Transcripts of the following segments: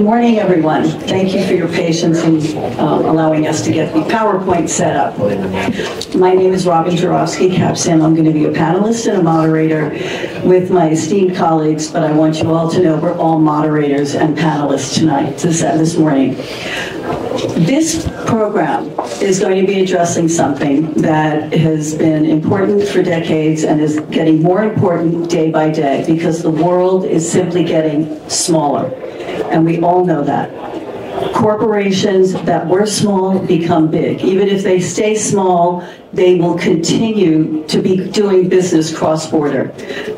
Good morning, everyone. Thank you for your patience in uh, allowing us to get the PowerPoint set up. My name is Robin Jarofsky Capsam. I'm going to be a panelist and a moderator with my esteemed colleagues, but I want you all to know we're all moderators and panelists tonight, this, this morning. This program is going to be addressing something that has been important for decades and is getting more important day by day because the world is simply getting smaller and we all know that. Corporations that were small become big. Even if they stay small, they will continue to be doing business cross-border.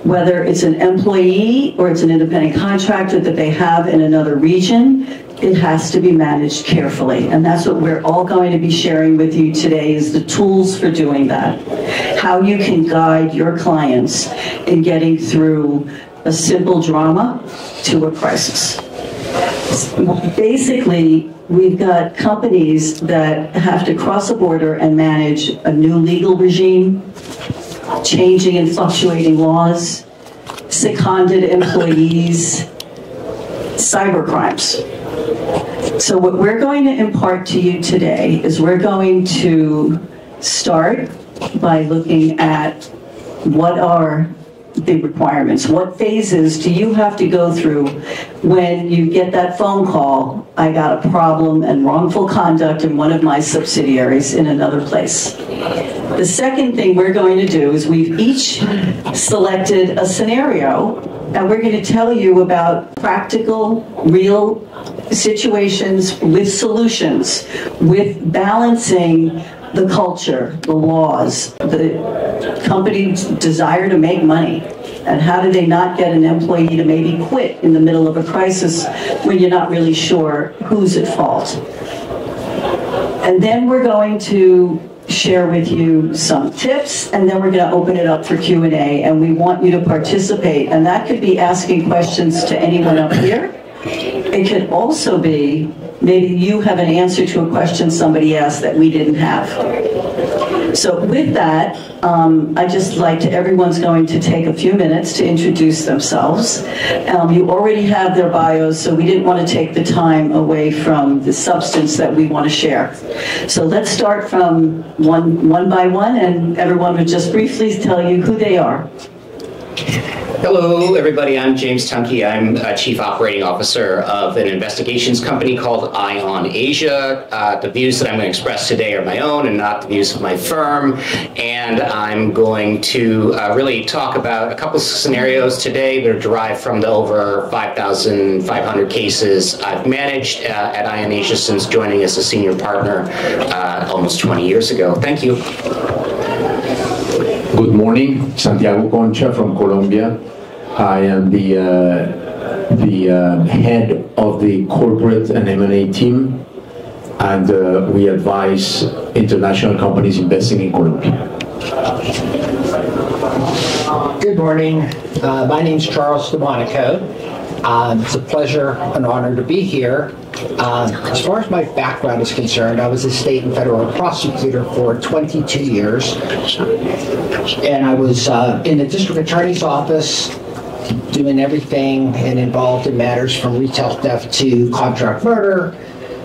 Whether it's an employee or it's an independent contractor that they have in another region, it has to be managed carefully. And that's what we're all going to be sharing with you today is the tools for doing that. How you can guide your clients in getting through a simple drama to a crisis basically, we've got companies that have to cross a border and manage a new legal regime, changing and fluctuating laws, seconded employees, cyber crimes. So what we're going to impart to you today is we're going to start by looking at what are the requirements? What phases do you have to go through when you get that phone call, I got a problem and wrongful conduct in one of my subsidiaries in another place? The second thing we're going to do is we've each selected a scenario and we're going to tell you about practical, real situations with solutions, with balancing the culture, the laws, the company's desire to make money. And how do they not get an employee to maybe quit in the middle of a crisis when you're not really sure who's at fault? And then we're going to share with you some tips and then we're going to open it up for Q&A and we want you to participate and that could be asking questions to anyone up here. It could also be maybe you have an answer to a question somebody asked that we didn't have. So with that, um, I just like to, everyone's going to take a few minutes to introduce themselves. Um, you already have their bios, so we didn't want to take the time away from the substance that we want to share. So let's start from one, one by one, and everyone would just briefly tell you who they are. Hello, everybody. I'm James Tunkey. I'm a Chief Operating Officer of an investigations company called I-OnAsia. Uh, the views that I'm going to express today are my own and not the views of my firm. And I'm going to uh, really talk about a couple scenarios today that are derived from the over 5,500 cases I've managed uh, at I-OnAsia since joining as a senior partner uh, almost 20 years ago. Thank you. Good morning, Santiago Concha from Colombia. I am the uh, the uh, head of the corporate and M&A team, and uh, we advise international companies investing in Colombia. Good morning. Uh, my name is Charles DeMonaco. Um, it's a pleasure, and honor to be here. Um, as far as my background is concerned, I was a state and federal prosecutor for 22 years. And I was uh, in the district attorney's office doing everything and involved in matters from retail theft to contract murder,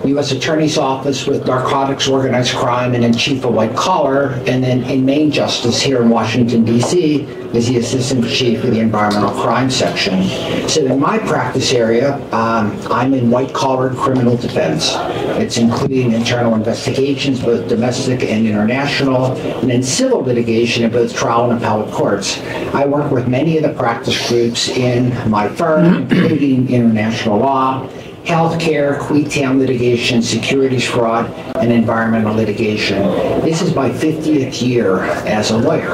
U.S. Attorney's Office with narcotics, organized crime, and then Chief of White Collar, and then in Main Justice here in Washington, D.C., is the Assistant Chief of the Environmental Crime Section. So in my practice area, um, I'm in white collar criminal defense. It's including internal investigations, both domestic and international, and then civil litigation in both trial and appellate courts. I work with many of the practice groups in my firm, including international law, healthcare, town litigation, securities fraud, and environmental litigation. This is my 50th year as a lawyer,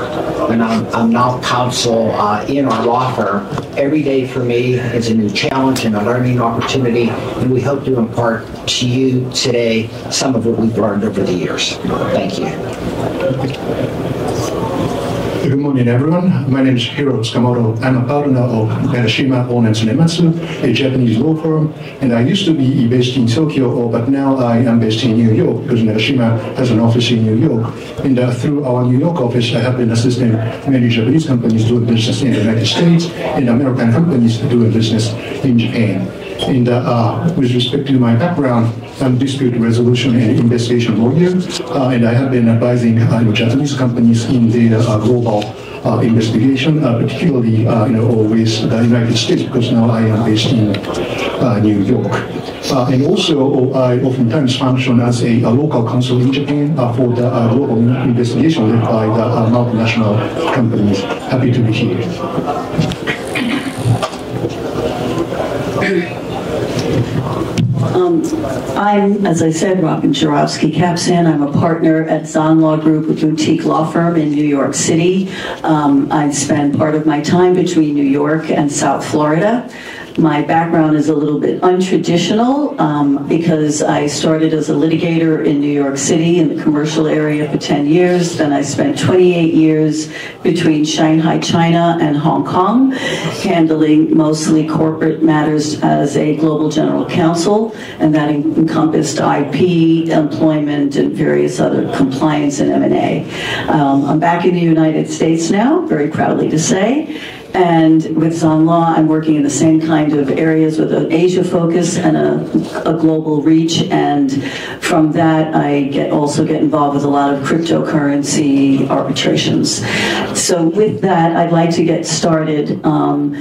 and I'm, I'm now counsel uh, in our law firm. Every day for me is a new challenge and a learning opportunity, and we hope to impart to you today some of what we've learned over the years. Thank you. Good morning, everyone. My name is Hiro Tsukamoto. I'm a partner of Nagashima Ohno & Tsunematsu, a Japanese law firm, and I used to be based in Tokyo, but now I am based in New York because Nagashima has an office in New York. And uh, through our New York office, I have been assisting many Japanese companies doing business in the United States and American companies doing business in Japan. And uh, uh, with respect to my background, I'm dispute resolution and investigation lawyer, uh, and I have been advising uh, Japanese companies in their uh, uh, investigation, uh, particularly uh, you know with the United States, because now I am based in uh, New York. Uh, and also, I oftentimes function as a, a local counsel in Japan uh, for the global investigation led by the multinational companies. Happy to be here. I'm, as I said, Robin Jarowski Capsan. I'm a partner at Zahn Law Group, a boutique law firm in New York City. Um, I spend part of my time between New York and South Florida. My background is a little bit untraditional um, because I started as a litigator in New York City in the commercial area for 10 years. Then I spent 28 years between Shanghai, China, and Hong Kong, handling mostly corporate matters as a global general counsel, and that encompassed IP, employment, and various other compliance and M&A. Um, I'm back in the United States now, very proudly to say, and with Zahn Law, I'm working in the same kind of areas with an Asia focus and a, a, global reach. And from that, I get also get involved with a lot of cryptocurrency arbitrations. So with that, I'd like to get started. Um,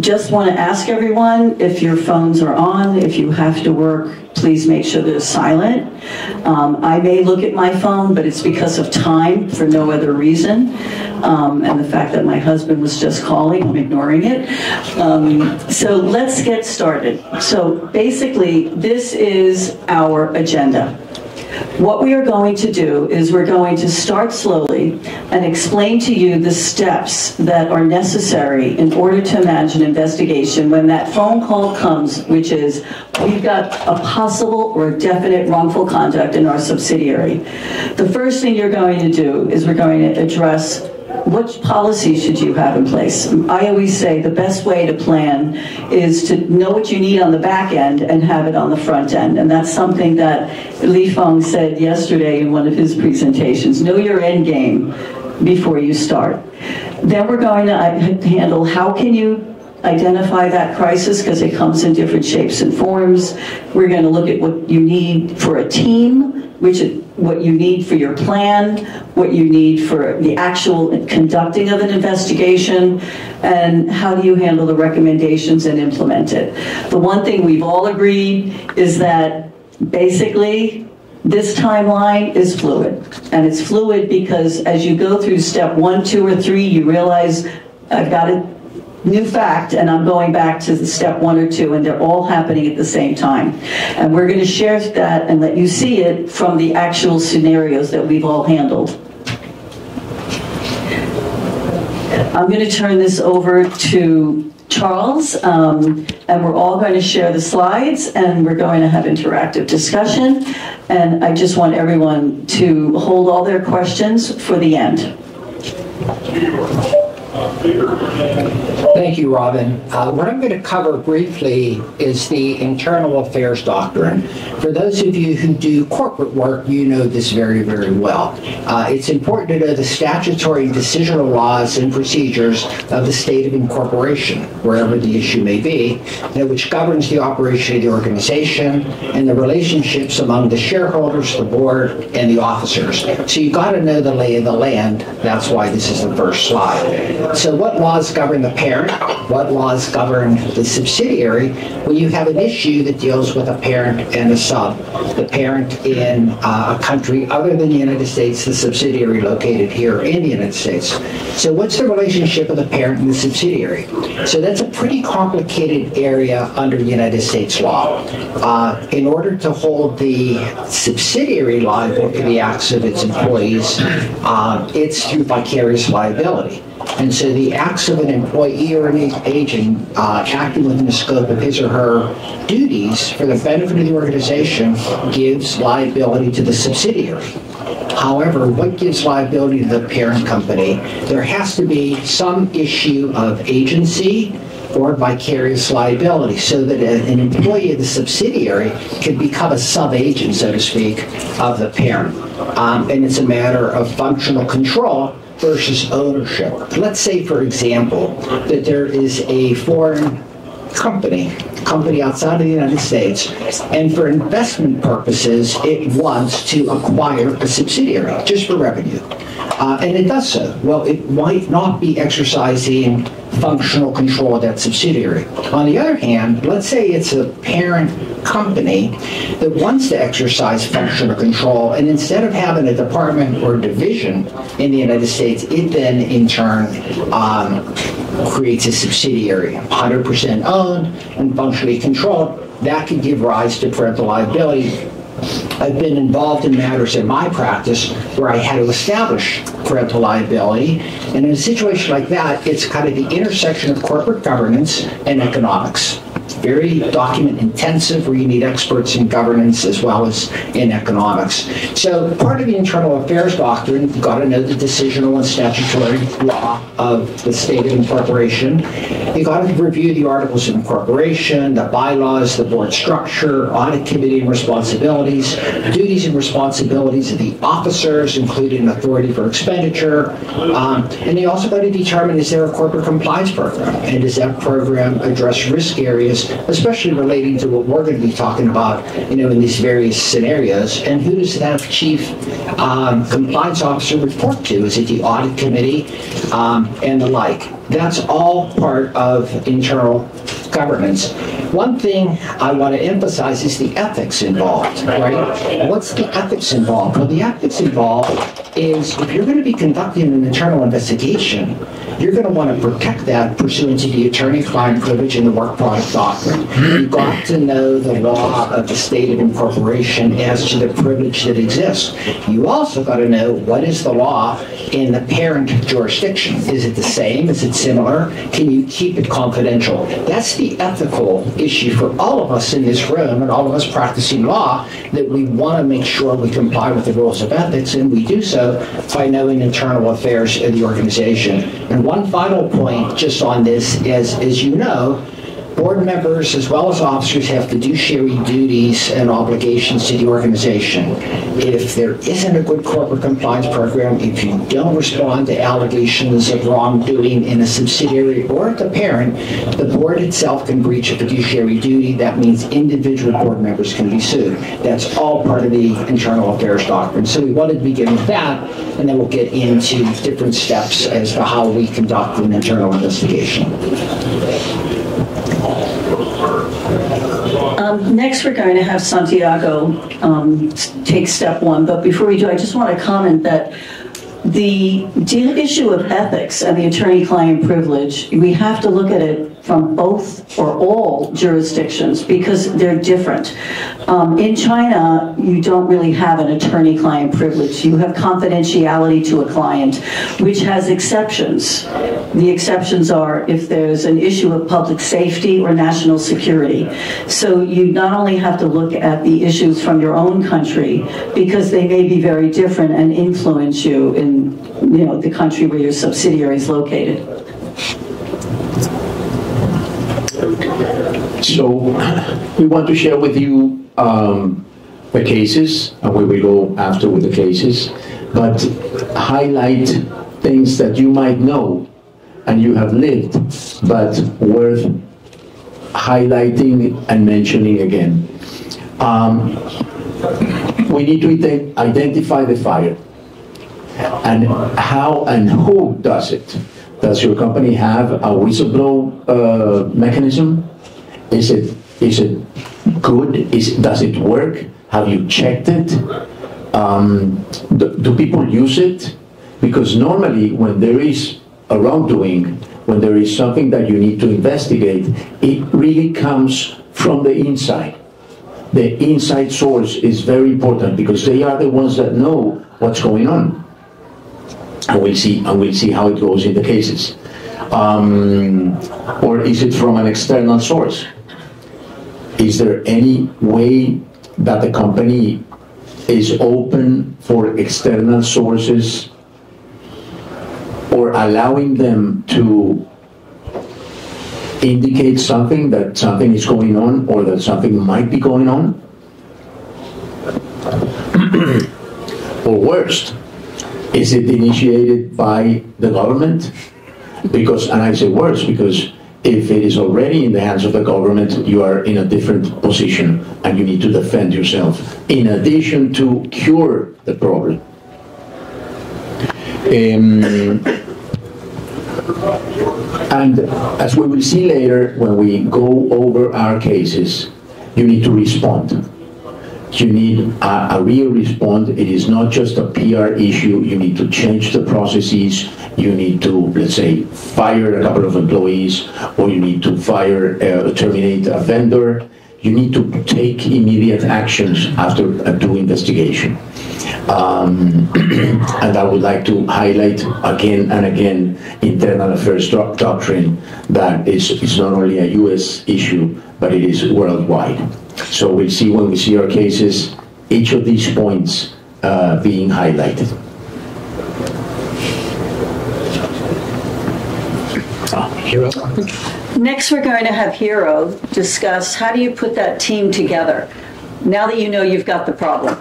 just want to ask everyone if your phones are on, if you have to work, please make sure they're silent. Um, I may look at my phone, but it's because of time for no other reason. Um, and the fact that my husband was just calling, I'm ignoring it. Um, so let's get started. So basically, this is our agenda. What we are going to do is we're going to start slowly and explain to you the steps that are necessary in order to manage an investigation when that phone call comes, which is we've got a possible or definite wrongful conduct in our subsidiary. The first thing you're going to do is we're going to address what policies should you have in place? I always say the best way to plan is to know what you need on the back end and have it on the front end. And that's something that Li Feng said yesterday in one of his presentations. Know your end game before you start. Then we're going to uh, handle how can you identify that crisis because it comes in different shapes and forms. We're going to look at what you need for a team, which what you need for your plan, what you need for the actual conducting of an investigation, and how do you handle the recommendations and implement it. The one thing we've all agreed is that basically this timeline is fluid. And it's fluid because as you go through step one, two, or three, you realize I've got to new fact, and I'm going back to step one or two, and they're all happening at the same time. And we're going to share that and let you see it from the actual scenarios that we've all handled. I'm going to turn this over to Charles, um, and we're all going to share the slides, and we're going to have interactive discussion. And I just want everyone to hold all their questions for the end. Thank you, Robin. Uh, what I'm going to cover briefly is the internal affairs doctrine. For those of you who do corporate work, you know this very, very well. Uh, it's important to know the statutory decisional laws and procedures of the state of incorporation, wherever the issue may be, which governs the operation of the organization and the relationships among the shareholders, the board, and the officers. So you've got to know the lay of the land. That's why this is the first slide. So what laws govern the parent? What laws govern the subsidiary when you have an issue that deals with a parent and a sub? The parent in uh, a country other than the United States, the subsidiary located here in the United States. So what's the relationship of the parent and the subsidiary? So that's a pretty complicated area under United States law. Uh, in order to hold the subsidiary liable for the acts of its employees, uh, it's through vicarious liability. And so the acts of an employee or an agent uh, acting within the scope of his or her duties for the benefit of the organization gives liability to the subsidiary. However, what gives liability to the parent company? There has to be some issue of agency or vicarious liability so that an employee of the subsidiary can become a sub-agent, so to speak, of the parent. Um, and it's a matter of functional control versus ownership. Let's say, for example, that there is a foreign company, company outside of the United States, and for investment purposes, it wants to acquire a subsidiary just for revenue. Uh, and it does so. Well, it might not be exercising functional control of that subsidiary. On the other hand, let's say it's a parent company that wants to exercise functional control, and instead of having a department or division in the United States, it then in turn um, creates a subsidiary, 100% owned and functionally controlled. That could give rise to parental liability I've been involved in matters in my practice where I had to establish parental liability. And in a situation like that, it's kind of the intersection of corporate governance and economics very document intensive where you need experts in governance as well as in economics. So part of the internal affairs doctrine, you've got to know the decisional and statutory law of the state of incorporation. You've got to review the articles of incorporation, the bylaws, the board structure, audit committee and responsibilities, duties and responsibilities of the officers, including authority for expenditure. Um, and you also got to determine is there a corporate compliance program? And does that program address risk areas especially relating to what we're going to be talking about, you know, in these various scenarios. And who does that chief um, compliance officer report to? Is it the audit committee um, and the like? That's all part of internal governance. One thing I want to emphasize is the ethics involved, right? What's the ethics involved? Well, the ethics involved is if you're going to be conducting an internal investigation, you're going to want to protect that pursuant to the attorney-client privilege and the work product doctrine. You've got to know the law of the state of incorporation as to the privilege that exists. You also got to know what is the law in the parent jurisdiction. Is it the same? Is it similar? Can you keep it confidential? That's the ethical issue for all of us in this room and all of us practicing law that we want to make sure we comply with the rules of ethics, and we do so by knowing internal affairs of the organization. And one final point just on this is, as you know, board members as well as officers have fiduciary duties and obligations to the organization. If there isn't a good corporate compliance program, if you don't respond to allegations of wrongdoing in a subsidiary or at the parent, the board itself can breach a fiduciary duty. That means individual board members can be sued. That's all part of the internal affairs doctrine. So we wanted to begin with that, and then we'll get into different steps as to how we conduct an internal investigation. Um, next, we're going to have Santiago um, take step one. But before we do, I just want to comment that the issue of ethics and the attorney-client privilege, we have to look at it from both or all jurisdictions because they're different. Um, in China, you don't really have an attorney-client privilege. You have confidentiality to a client, which has exceptions. The exceptions are if there's an issue of public safety or national security. So you not only have to look at the issues from your own country because they may be very different and influence you in you know the country where your subsidiary is located. So we want to share with you um, the cases, and we will go after with the cases, but highlight things that you might know and you have lived, but worth highlighting and mentioning again. Um, we need to identify the fire and how and who does it. Does your company have a whistleblower uh, mechanism? Is it is it good? Is does it work? Have you checked it? Um, do, do people use it? Because normally when there is a wrongdoing, when there is something that you need to investigate, it really comes from the inside. The inside source is very important because they are the ones that know what's going on. And we'll see, and we'll see how it goes in the cases. Um, or is it from an external source? Is there any way that the company is open for external sources or allowing them to indicate something that something is going on or that something might be going on? or worst, is it initiated by the government? Because, and I say worse, because if it is already in the hands of the government, you are in a different position and you need to defend yourself, in addition to cure the problem. Um, and as we will see later, when we go over our cases, you need to respond you need a, a, real response. It is not just a PR issue. You need to change the processes. You need to, let's say, fire a couple of employees, or you need to fire, uh, terminate a vendor. You need to take immediate actions after a due investigation. Um, and I would like to highlight again and again internal affairs doctrine that is, is not only a U.S. issue, but it is worldwide. So we'll see when we see our cases, each of these points uh, being highlighted. Hiro? Next, we're going to have Hiro discuss how do you put that team together now that you know you've got the problem.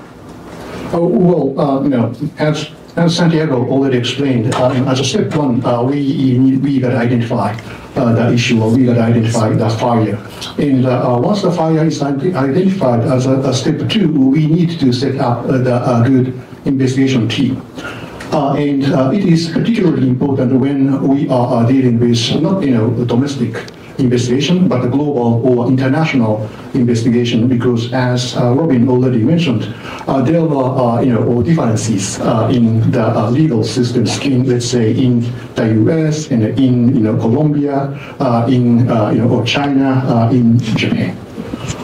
Oh, well, uh, you know, as as Santiago already explained, uh, as a step one, uh, we we got to identify uh, the issue, or we got to identify the fire. And uh, once the fire is identified as a, a, step two, we need to set up the good investigation team. and it is particularly important when we are dealing with not you know domestic investigation, but a global or international investigation, because as uh, Robin already mentioned, uh, there are uh, you know differences uh, in the uh, legal systems in let's say in the U.S. and in you know Colombia, in you know or China, in Japan.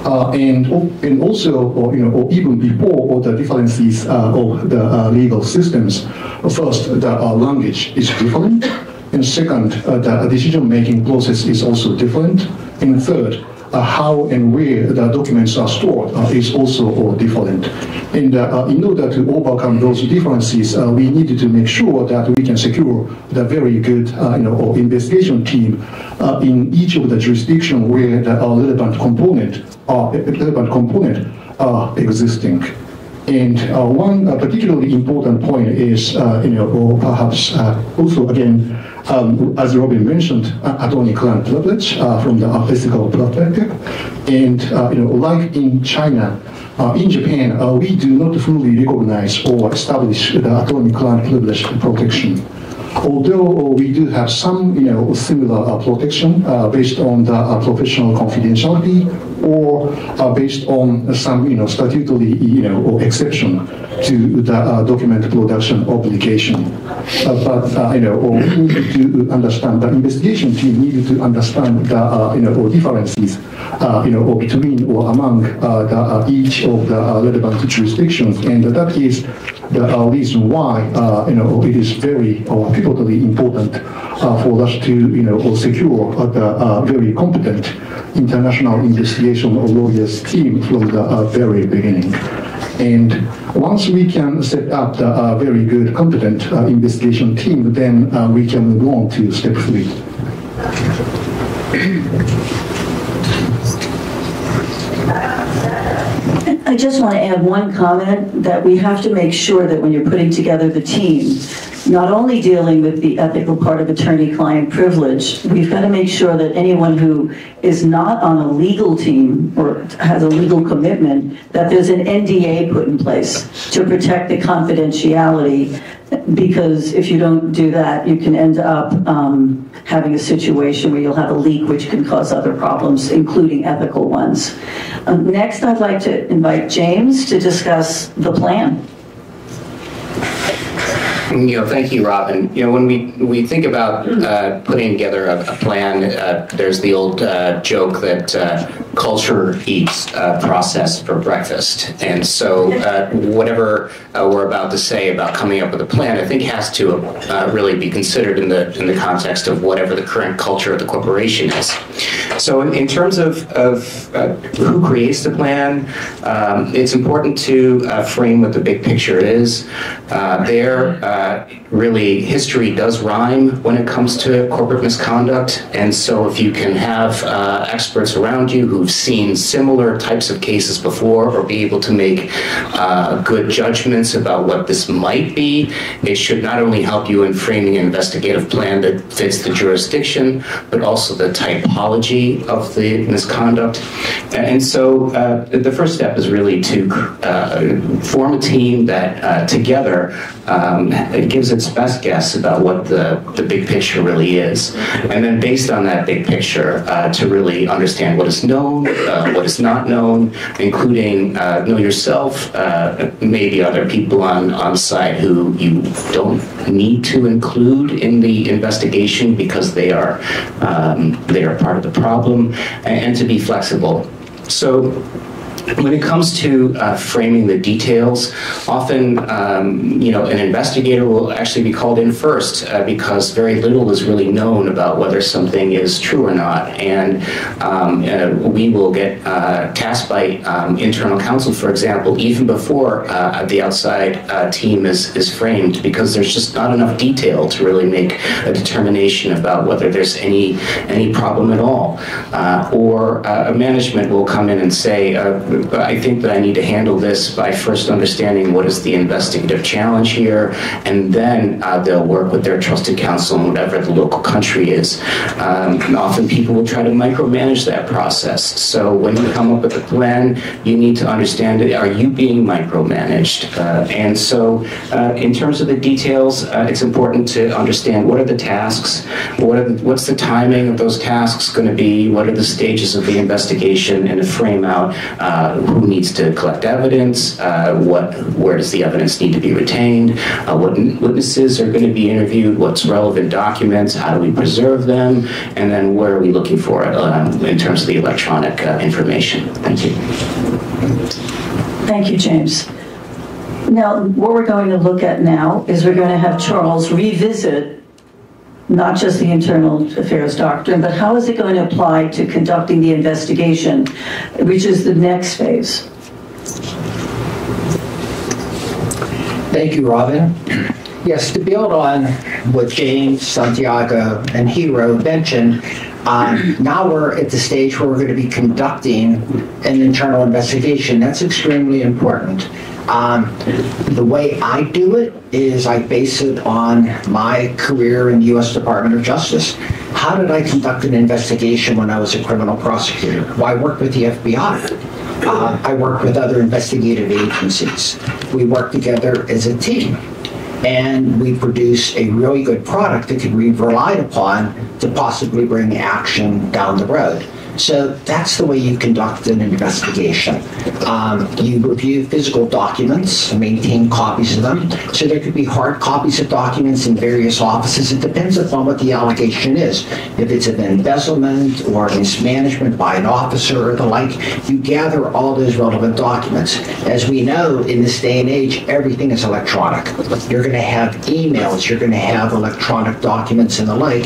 Uh, and and also, or, you know, or even before all the differences uh, of the uh, legal systems, first the language is different, and second, uh, the decision-making process is also different. And third, uh, how and where the documents are stored uh, is also different. And uh, in order to overcome those differences, uh, we needed to make sure that we can secure the very good uh, you know, investigation team in each of the jurisdictions where the relevant component are relevant component are existing. And uh, one uh, particularly important point is, uh, you know, or perhaps also again, um, as Robin mentioned, attorney-client privilege from the ethical perspective. And, you know, like in China, uh, in Japan, uh, we do not fully recognize or establish the attorney-client privilege protection. Although we do have some, you know, similar uh, protection based on the professional confidentiality or uh, based on some, you know, statutory, you know, or exception to the uh, document production obligation. Uh, but, uh, you know, or we need to understand, the investigation team needed to understand the, uh, you know, or differences, uh, you know, or between or among the, each of the relevant jurisdictions. And that is the reason why, you know, it is very or pivotally important for us to, you know, secure the very competent international investigation lawyers team from the uh, very beginning. And once we can set up the uh, very good, competent uh, investigation team, then uh, we can move on to step three. I just want to add one comment that we have to make sure that when you're putting together the team, not only dealing with the ethical part of attorney-client privilege, we've got to make sure that anyone who is not on a legal team or has a legal commitment, that there's an NDA put in place to protect the confidentiality because if you don't do that, you can end up um, having a situation where you'll have a leak which can cause other problems, including ethical ones. Um, next, I'd like to invite James to discuss the plan. You know, thank you, Robin. You know, when we we think about uh, putting together a, a plan, uh, there's the old uh, joke that uh, culture eats uh, process for breakfast. And so, uh, whatever uh, we're about to say about coming up with a plan, I think has to uh, really be considered in the in the context of whatever the current culture of the corporation is. So, in, in terms of, of uh, who creates the plan, um, it's important to uh, frame what the big picture is. there, really, history does rhyme when it comes to corporate misconduct, and so if you can have experts around you who've seen similar types of cases before or be able to make uh, good judgments about what this might be. It should not only help you in framing an investigative plan that fits the jurisdiction, but also the typology of the misconduct. And so uh, the first step is really to uh, form a team that uh, together um, it gives its best guess about what the, the big picture really is. And then based on that big picture, uh, to really understand what is known, uh, what is not known, including uh, know yourself, uh, maybe other people on, on site who you don't need to include in the investigation because they are, um, they are part of the problem, and, and to be flexible. So when it comes to uh, framing the details, often um, you know an investigator will actually be called in first uh, because very little is really known about whether something is true or not, and um, uh, we will get uh, tasked by um, internal counsel, for example, even before uh, the outside uh, team is is framed, because there's just not enough detail to really make a determination about whether there's any any problem at all, or a management will come in and say but I think that I need to handle this by first understanding what is the investigative challenge here, and then uh, they'll work with their trusted counsel in whatever the local country is. Um, often people will try to micromanage that process. So when you come up with a plan, you need to understand it. Are you being micromanaged? Uh, and so uh, in terms of the details, uh, it's important to understand what are the tasks, what are the, what's the timing of those tasks going to be, what are the stages of the investigation, and to frame out uh, uh, who needs to collect evidence, uh, what, where does the evidence need to be retained, uh, what witnesses are going to be interviewed, what's relevant documents, how do we preserve them, and then where are we looking for it um, in terms of the electronic information. Thank you. Thank you, James. Now, what we're going to look at now is we're going to have Charles revisit not just the internal affairs doctrine, but how is it going to apply to conducting the investigation, which is the next phase? Thank you, Robin. Yes, to build on what James, Santiago, and Hiro mentioned, um, now we're at the stage where we're going to be conducting an internal investigation. That's extremely important. Um, the way I do it is I base it on my career in the U.S. Department of Justice. How did I conduct an investigation when I was a criminal prosecutor? Well, I worked with the FBI. Uh, I worked with other investigative agencies. We worked together as a team and we produce a really good product that can be relied upon to possibly bring action down the road. So that's the way you conduct an investigation. Um, you review physical documents, maintain copies of them. So there could be hard copies of documents in various offices. It depends upon what the allegation is. If it's an embezzlement or mismanagement by an officer or the like, you gather all those relevant documents. As we know, in this day and age, everything is electronic. You're going to have emails, you're going to have electronic documents and the like.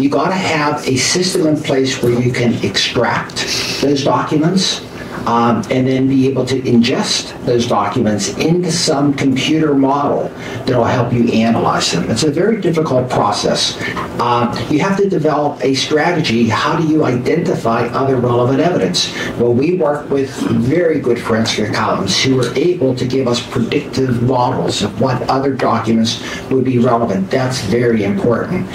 You got to have a system in place where you can extract extract those documents um, and then be able to ingest those documents into some computer model that will help you analyze them. It's a very difficult process. Um, you have to develop a strategy. How do you identify other relevant evidence? Well, we work with very good forensic accountants who are able to give us predictive models of what other documents would be relevant. That's very important.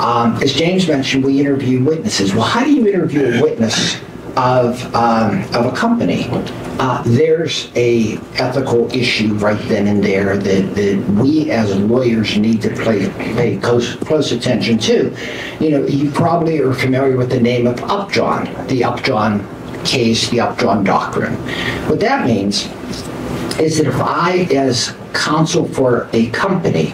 Um, as James mentioned, we interview witnesses. Well, how do you interview a witness of, um, of a company, uh, there's a ethical issue right then and there that, that we as lawyers need to play, pay close, close attention to. You know, you probably are familiar with the name of Upjohn, the Upjohn case, the Upjohn doctrine. What that means is that if I, as counsel for a company,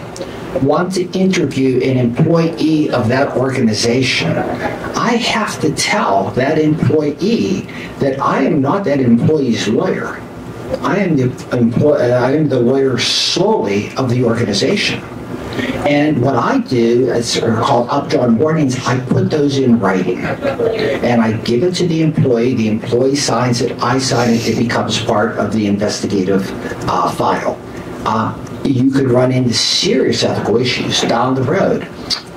want to interview an employee of that organization, I have to tell that employee that I am not that employee's lawyer. I am the employ- I am the lawyer solely of the organization. And what I do, it's called upjohn warnings, I put those in writing. And I give it to the employee, the employee signs it, I sign it, it becomes part of the investigative uh, file. Uh, you could run into serious ethical issues down the road.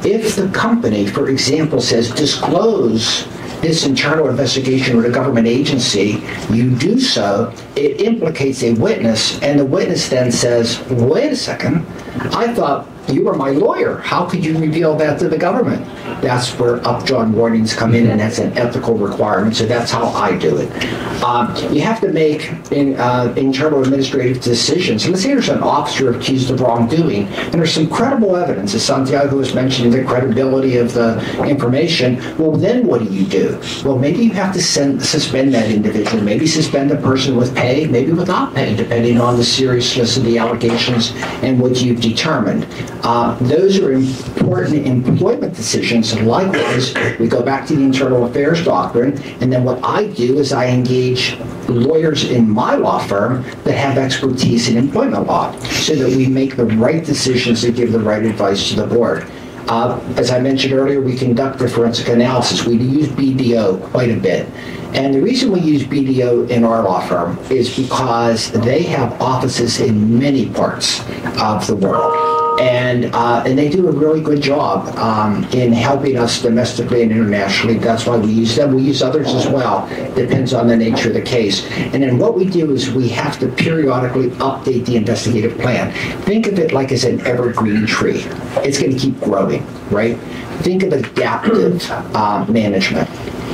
If the company, for example, says disclose this internal investigation with a government agency, you do so, it implicates a witness, and the witness then says, wait a second, I thought you were my lawyer. How could you reveal that to the government? That's where upjohn warnings come in, and that's an ethical requirement. So that's how I do it. Um, you have to make in, uh, internal administrative decisions. Let's say there's an officer accused of wrongdoing, and there's some credible evidence, as Santiago was mentioning, the credibility of the information. Well, then what do you do? Well, maybe you have to send, suspend that individual. Maybe suspend the person with pay, maybe without pay, depending on the seriousness of the allegations and what you've determined. Uh, those are important employment decisions. Likewise, we go back to the internal affairs doctrine, and then what I do is I engage lawyers in my law firm that have expertise in employment law so that we make the right decisions and give the right advice to the board. Uh, as I mentioned earlier, we conduct the forensic analysis. We use BDO quite a bit. And the reason we use BDO in our law firm is because they have offices in many parts of the world and uh, and they do a really good job um, in helping us domestically and internationally. That's why we use them. We use others as well. Depends on the nature of the case. And then what we do is we have to periodically update the investigative plan. Think of it like as an evergreen tree. It's going to keep growing, right? Think of adaptive uh, management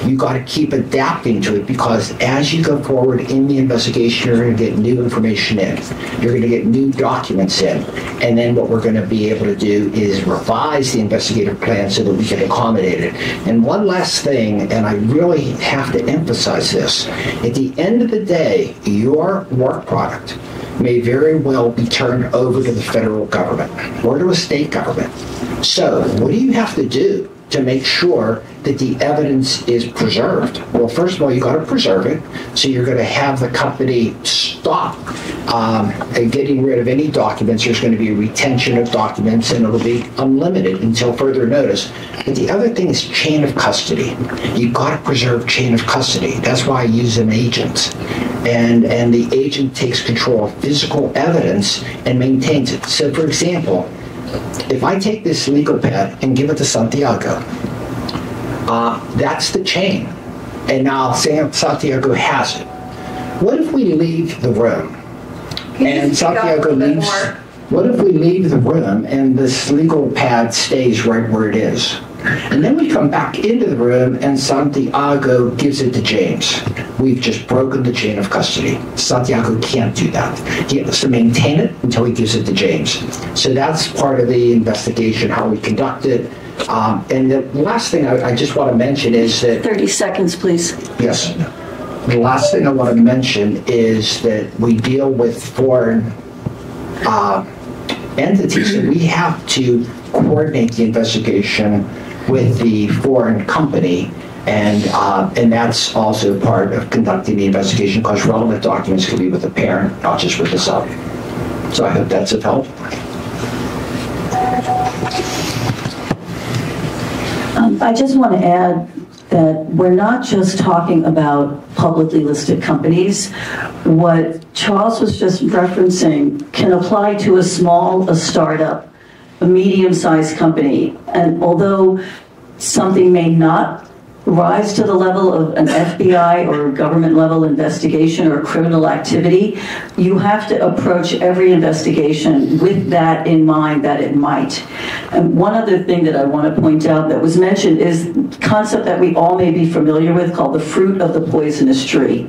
you got to keep adapting to it because as you go forward in the investigation, you're going to get new information in. You're going to get new documents in. And then what we're going to be able to do is revise the investigative plan so that we can accommodate it. And one last thing, and I really have to emphasize this at the end of the day, your work product may very well be turned over to the federal government or to a state government. So, what do you have to do to make sure that the evidence is preserved? Well, first of all, you got to preserve it. So you're going to have the company stop um, getting rid of any documents. There's going to be a retention of documents, and it'll be unlimited until further notice. But the other thing is chain of custody. You've got to preserve chain of custody. That's why I use an agent, and and the agent takes control of physical evidence and maintains it. So, for example if I take this legal pad and give it to Santiago, uh, that's the chain. And now Santiago has it. What if we leave the room and Santiago leaves? What if we leave the room and this legal pad stays right where it is? And then we come back into the room and Santiago gives it to James. We've just broken the chain of custody. Santiago can't do that. He has to maintain it until he gives it to James. So that's part of the investigation, how we conduct it. Um, and the last thing I, I just want to mention is that 30 seconds, please. Yes. The last thing I want to mention is that we deal with foreign uh, entities, and we have to coordinate the investigation with the foreign company. And, uh, and that's also part of conducting the investigation because relevant documents can be with the parent, not just with the sub. So I hope that's of help. Um, I just want to add that we're not just talking about publicly listed companies. What Charles was just referencing can apply to a small, a startup, a medium-sized company. And although something may not rise to the level of an FBI or government level investigation or criminal activity, you have to approach every investigation with that in mind that it might. And one other thing that I want to point out that was mentioned is concept that we all may be familiar with called the fruit of the poisonous tree.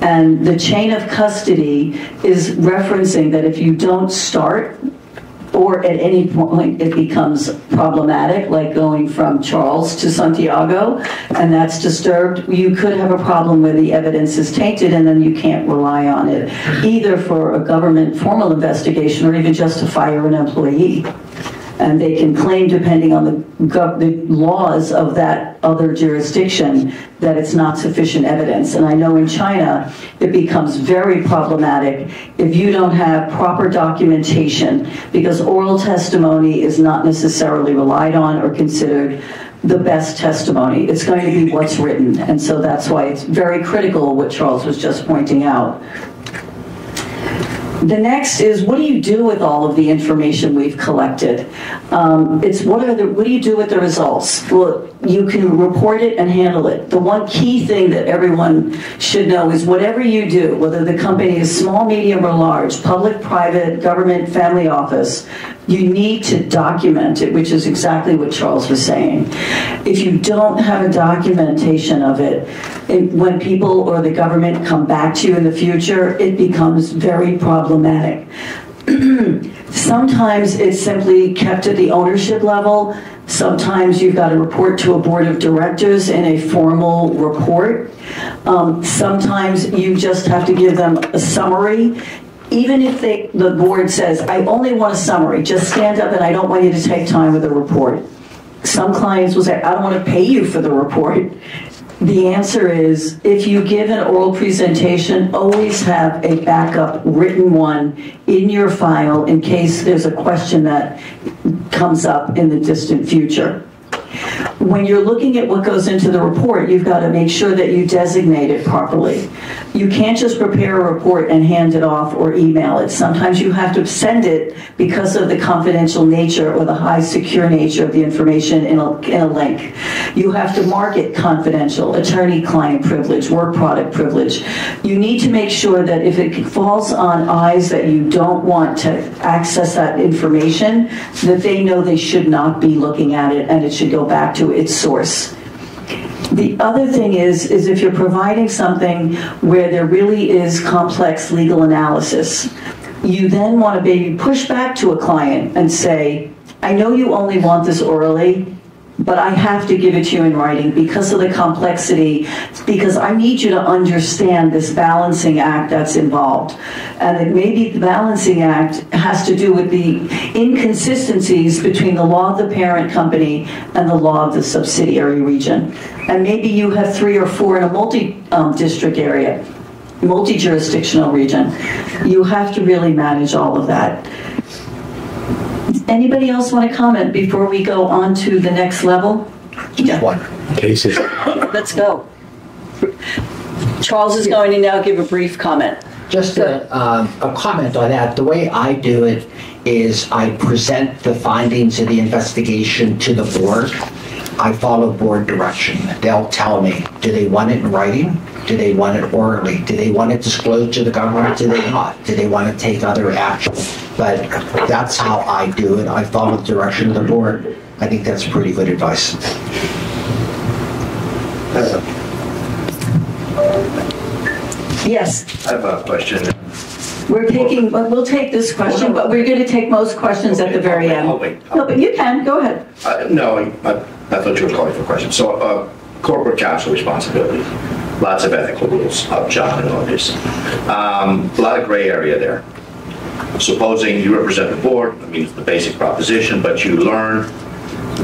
And the chain of custody is referencing that if you don't start or at any point it becomes problematic, like going from Charles to Santiago, and that's disturbed, you could have a problem where the evidence is tainted and then you can't rely on it, either for a government formal investigation or even just to fire an employee. And they can claim, depending on the, the laws of that other jurisdiction, that it's not sufficient evidence. And I know in China, it becomes very problematic if you don't have proper documentation, because oral testimony is not necessarily relied on or considered the best testimony. It's going to be what's written. And so that's why it's very critical what Charles was just pointing out. The next is what do you do with all of the information we've collected? Um, it's what are the what do you do with the results? Well, you can report it and handle it. The one key thing that everyone should know is whatever you do, whether the company is small, medium, or large, public, private, government, family office, you need to document it, which is exactly what Charles was saying. If you don't have a documentation of it, it when people or the government come back to you in the future, it becomes very problematic. Sometimes it's simply kept at the ownership level. Sometimes you've got to report to a board of directors in a formal report. Um, sometimes you just have to give them a summary. Even if they, the board says, I only want a summary, just stand up and I don't want you to take time with the report. Some clients will say, I don't want to pay you for the report. The answer is if you give an oral presentation, always have a backup written one in your file in case there's a question that comes up in the distant future. When you're looking at what goes into the report, you've got to make sure that you designate it properly. You can't just prepare a report and hand it off or email it. Sometimes you have to send it because of the confidential nature or the high secure nature of the information in a, in a link. You have to mark it confidential, attorney-client privilege, work product privilege. You need to make sure that if it falls on eyes that you don't want to access that information, that they know they should not be looking at it and it should go back to its source. The other thing is, is if you're providing something where there really is complex legal analysis, you then want to maybe push back to a client and say, I know you only want this orally, but I have to give it to you in writing because of the complexity, because I need you to understand this balancing act that's involved. And maybe the balancing act has to do with the inconsistencies between the law of the parent company and the law of the subsidiary region. And maybe you have three or four in a multi-district um, area, multi-jurisdictional region. You have to really manage all of that. Anybody else want to comment before we go on to the next level? Yeah, One. Cases. let's go. Charles is going to now give a brief comment. Just a, um, a comment on that. The way I do it is I present the findings of the investigation to the board. I follow board direction. They'll tell me, do they want it in writing? Do they want it orally? Do they want it disclosed to the government? Do they not? Do they want to take other action? But that's how I do it. I follow the direction of the board. I think that's pretty good advice. Yes, I have a question. we're taking, but we'll take this question, but we're going to take most questions at the very end. I'll wait. No, but you can, go ahead. Uh, No, I I thought you were calling for questions. So uh, corporate counsel responsibility, lots of ethical rules, uh, John and all this. Um, A lot of gray area there. Supposing you represent the board, I mean, it's the basic proposition, but you learn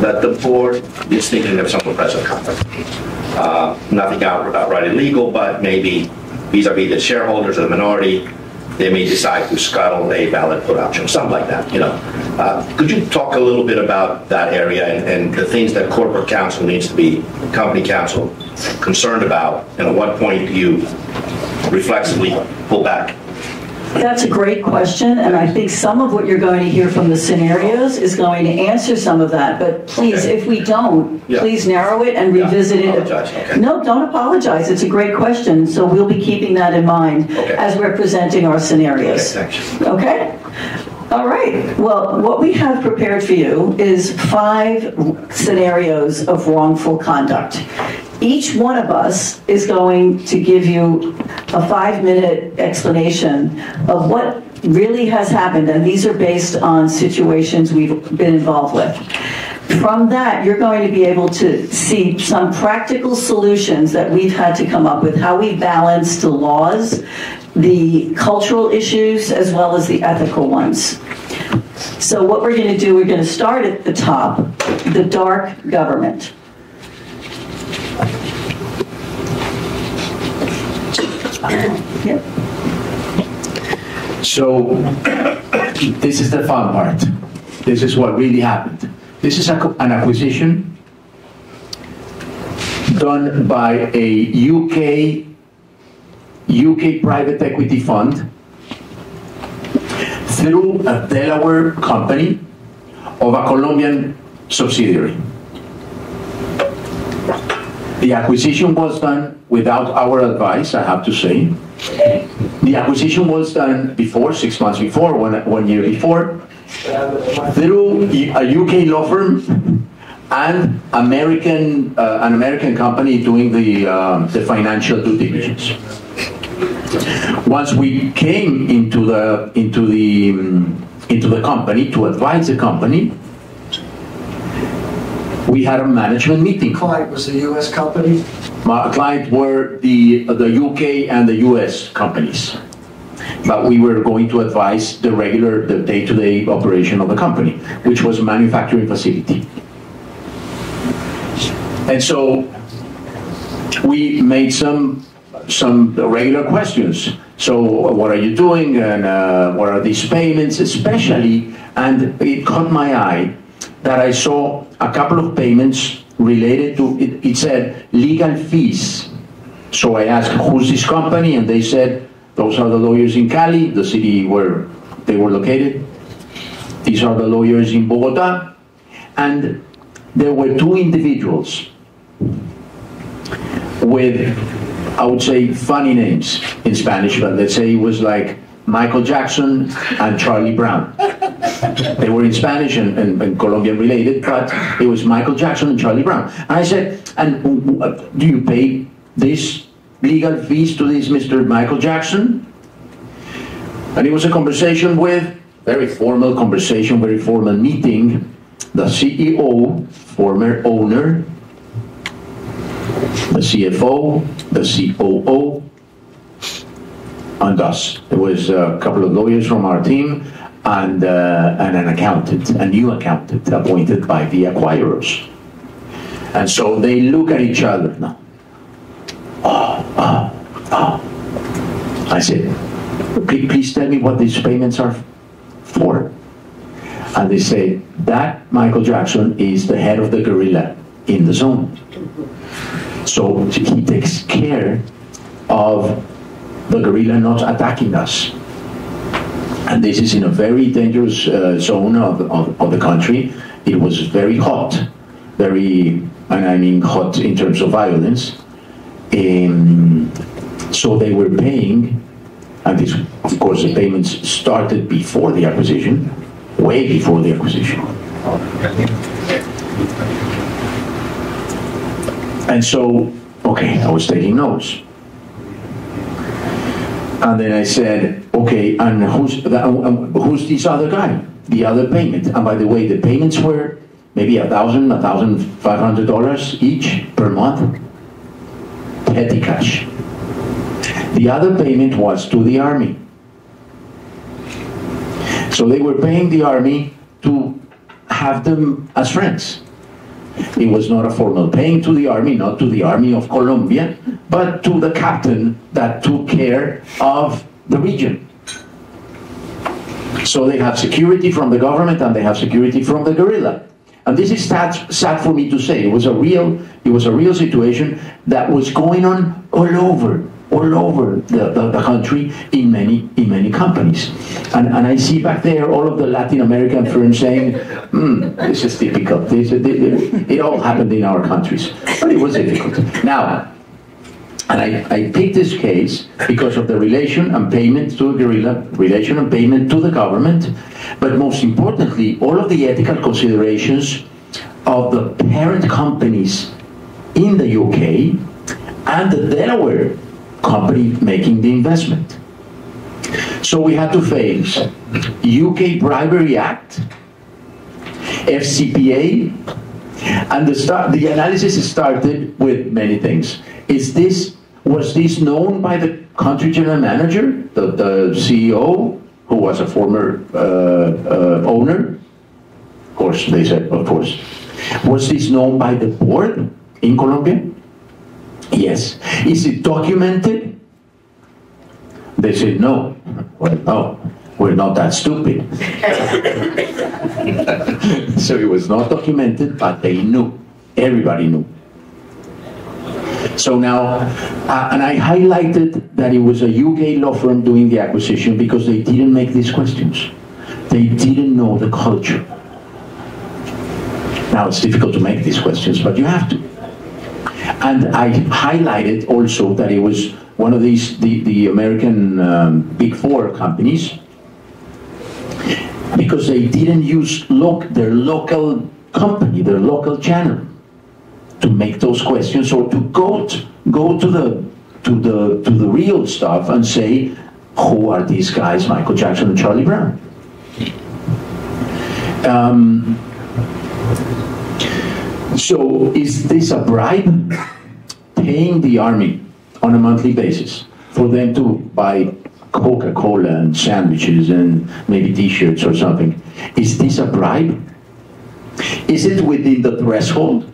that the board is thinking of some oppressive conduct. Uh, Nothing out- outright illegal, but maybe vis-à-vis the shareholders or the minority, they may decide to scuttle a ballot put option, something like that, you know. Uh, Could you talk a little bit about that area and- and the things that corporate counsel needs to be, company counsel, concerned about? And at what point do you reflexively pull back? That's a great question, and I think some of what you're going to hear from the scenarios is going to answer some of that. But please, Okay. if we don't, Yeah. please narrow it and Yeah, revisit it. okay. No, don't apologize. It's a great question, so we'll be keeping that in mind Okay. as we're presenting our scenarios. Okay? All right. Well, what we have prepared for you is five scenarios of wrongful conduct. Each one of us is going to give you a five-minute explanation of what really has happened, and these are based on situations we've been involved with. From that, you're going to be able to see some practical solutions that we've had to come up with, how we balance the laws the cultural issues as well as the ethical ones. So what we're going to do, we're going to start at the top, the dark government. Yep. So this is the fun part. This is what really happened. This is a, an acquisition done by a UK UK private equity fund through a Delaware company of a Colombian subsidiary. The acquisition was done without our advice, I have to say. The acquisition was done before, six months before, one, one year before, through a UK law firm and American, uh, an American company doing the, uh, the financial due diligence. Once we came into the into the um, into the company to advise the company, we had a management meeting. Client was a U.S. company. My client were the the UK and the US companies, but we were going to advise the regular the day-to-day operation of the company, which was a manufacturing facility. And so we made some some regular questions. So what are you doing and uh, what are these payments especially? And it caught my eye that I saw a couple of payments related to, it, it said legal fees. So I asked, who's this company? And they said, those are the lawyers in Cali, the city where they were located. These are the lawyers in Bogota. And there were two individuals with I would say funny names in Spanish, but let's say it was like Michael Jackson and Charlie Brown. They were in Spanish and, and, and, Colombian related, but it was Michael Jackson and Charlie Brown. And I said, and uh, do you pay this legal fees to this Mr. Michael Jackson? And it was a conversation with, very formal conversation, very formal meeting, the CEO, former owner, the CFO, the COO, and us. There was a couple of lawyers from our team and, uh, and an accountant, a new accountant appointed by the acquirers. And so they look at each other now. Oh, oh, oh. I said, please, please tell me what these payments are for. And they say, that Michael Jackson is the head of the guerrilla in the zone. So he takes care of the guerrilla not attacking us. And this is in a very dangerous uh, zone of, of, of, the country. It was very hot, very, and I mean hot in terms of violence. Um, so they were paying, and this, of course, the payments started before the acquisition, way before the acquisition. And so, okay, I was taking notes. And then I said, okay, and who's, the, um, who's this other guy? The other payment. And by the way, the payments were maybe a thousand, a thousand five hundred dollars each per month. Petty cash. The other payment was to the army. So they were paying the army to have them as friends. It was not a formal paying to the army, not to the army of Colombia, but to the captain that took care of the region. So they have security from the government and they have security from the guerrilla. And this is sad, sad for me to say. It was a real, it was a real situation that was going on all over all over the, the, the, country in many in many companies. And, and I see back there all of the Latin American firms saying, mm, this is difficult. This, it, it all happened in our countries. But it was difficult. Now, and I, I picked this case because of the relation and payment to guerrilla, relation and payment to the government, but most importantly, all of the ethical considerations of the parent companies in the UK and the Delaware company making the investment. So we had to face UK Bribery Act, FCPA, and the, start, the analysis started with many things. Is this, was this known by the country general manager, the, the CEO, who was a former uh, uh, owner. Of course, they said, of course. Was this known by the board in Colombia? Yes. Is it documented? They said no. Well, no, we're not that stupid. so it was not documented, but they knew. Everybody knew. So now, uh, and I highlighted that it was a UK law firm doing the acquisition because they didn't make these questions. They didn't know the culture. Now it's difficult to make these questions, but you have to. And I highlighted also that it was one of these, the, the American um, big four companies, because they didn't use loc- their local company, their local channel to make those questions or to go to, go to the to the to the real stuff and say who are these guys Michael Jackson and Charlie Brown? Um, so is this a bribe? Paying the army on a monthly basis for them to buy Coca-Cola and sandwiches and maybe t-shirts or something is this a bribe? Is it within the threshold?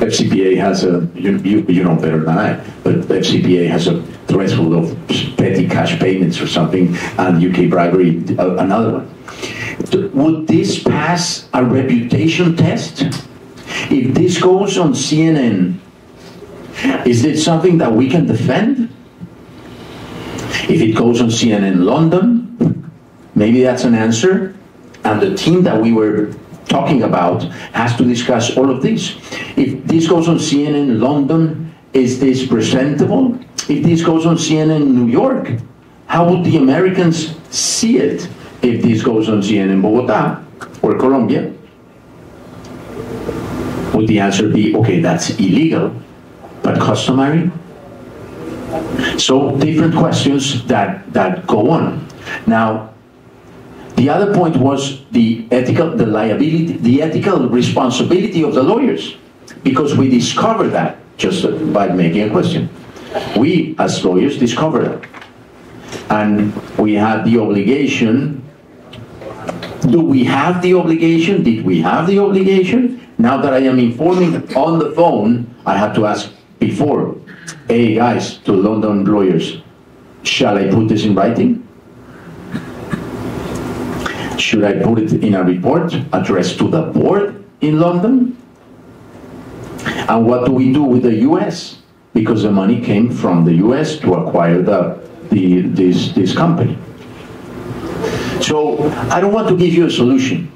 FCPA has a, you, you, you know better than I, but FCPA has a threshold of petty cash payments or something, and UK bribery, uh, another one. Would this pass a reputation test? If this goes on CNN, is it something that we can defend? If it goes on CNN London, maybe that's an answer. And the team that we were talking about has to discuss all of this. If this goes on CNN London, is this presentable? If this goes on CNN New York, how would the Americans see it if this goes on CNN Bogota or Colombia? Would the answer be, okay, that's illegal, but customary? So different questions that, that go on. Now, the other point was the ethical, the liability, the ethical responsibility of the lawyers, because we discovered that just by making a question. We, as lawyers, discovered it. And we had the obligation. Do we have the obligation? Did we have the obligation? Now that I am informing on the phone, I have to ask before, hey guys, to London lawyers, shall I put this in writing? Should I put it in a report addressed to the board in London? And what do we do with the US? Because the money came from the US to acquire the, the, this, this company. So I don't want to give you a solution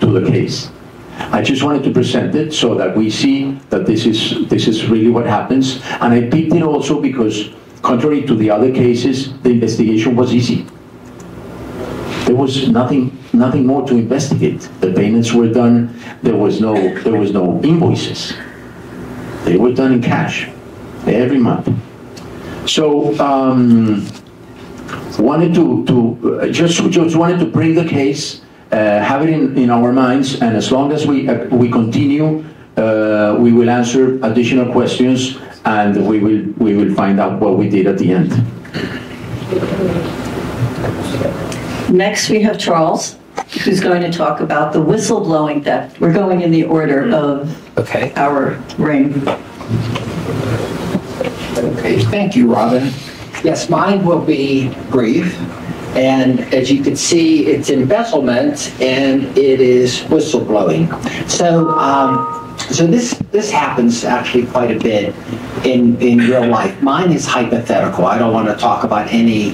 to the case. I just wanted to present it so that we see that this is, this is really what happens. And I picked it also because, contrary to the other cases, the investigation was easy. There was nothing, nothing more to investigate. The payments were done. There was no, there was no invoices. They were done in cash every month. So um, wanted to, to uh, just just wanted to bring the case, uh, have it in, in our minds, and as long as we uh, we continue, uh, we will answer additional questions, and we will we will find out what we did at the end. Next, we have Charles, who's going to talk about the whistleblowing theft. We're going in the order of Okay. our ring. Okay, thank you, Robin. Yes, mine will be brief. And as you can see, it's embezzlement and it is whistleblowing. So, um, so this this happens actually quite a bit in in real life. Mine is hypothetical. I don't want to talk about any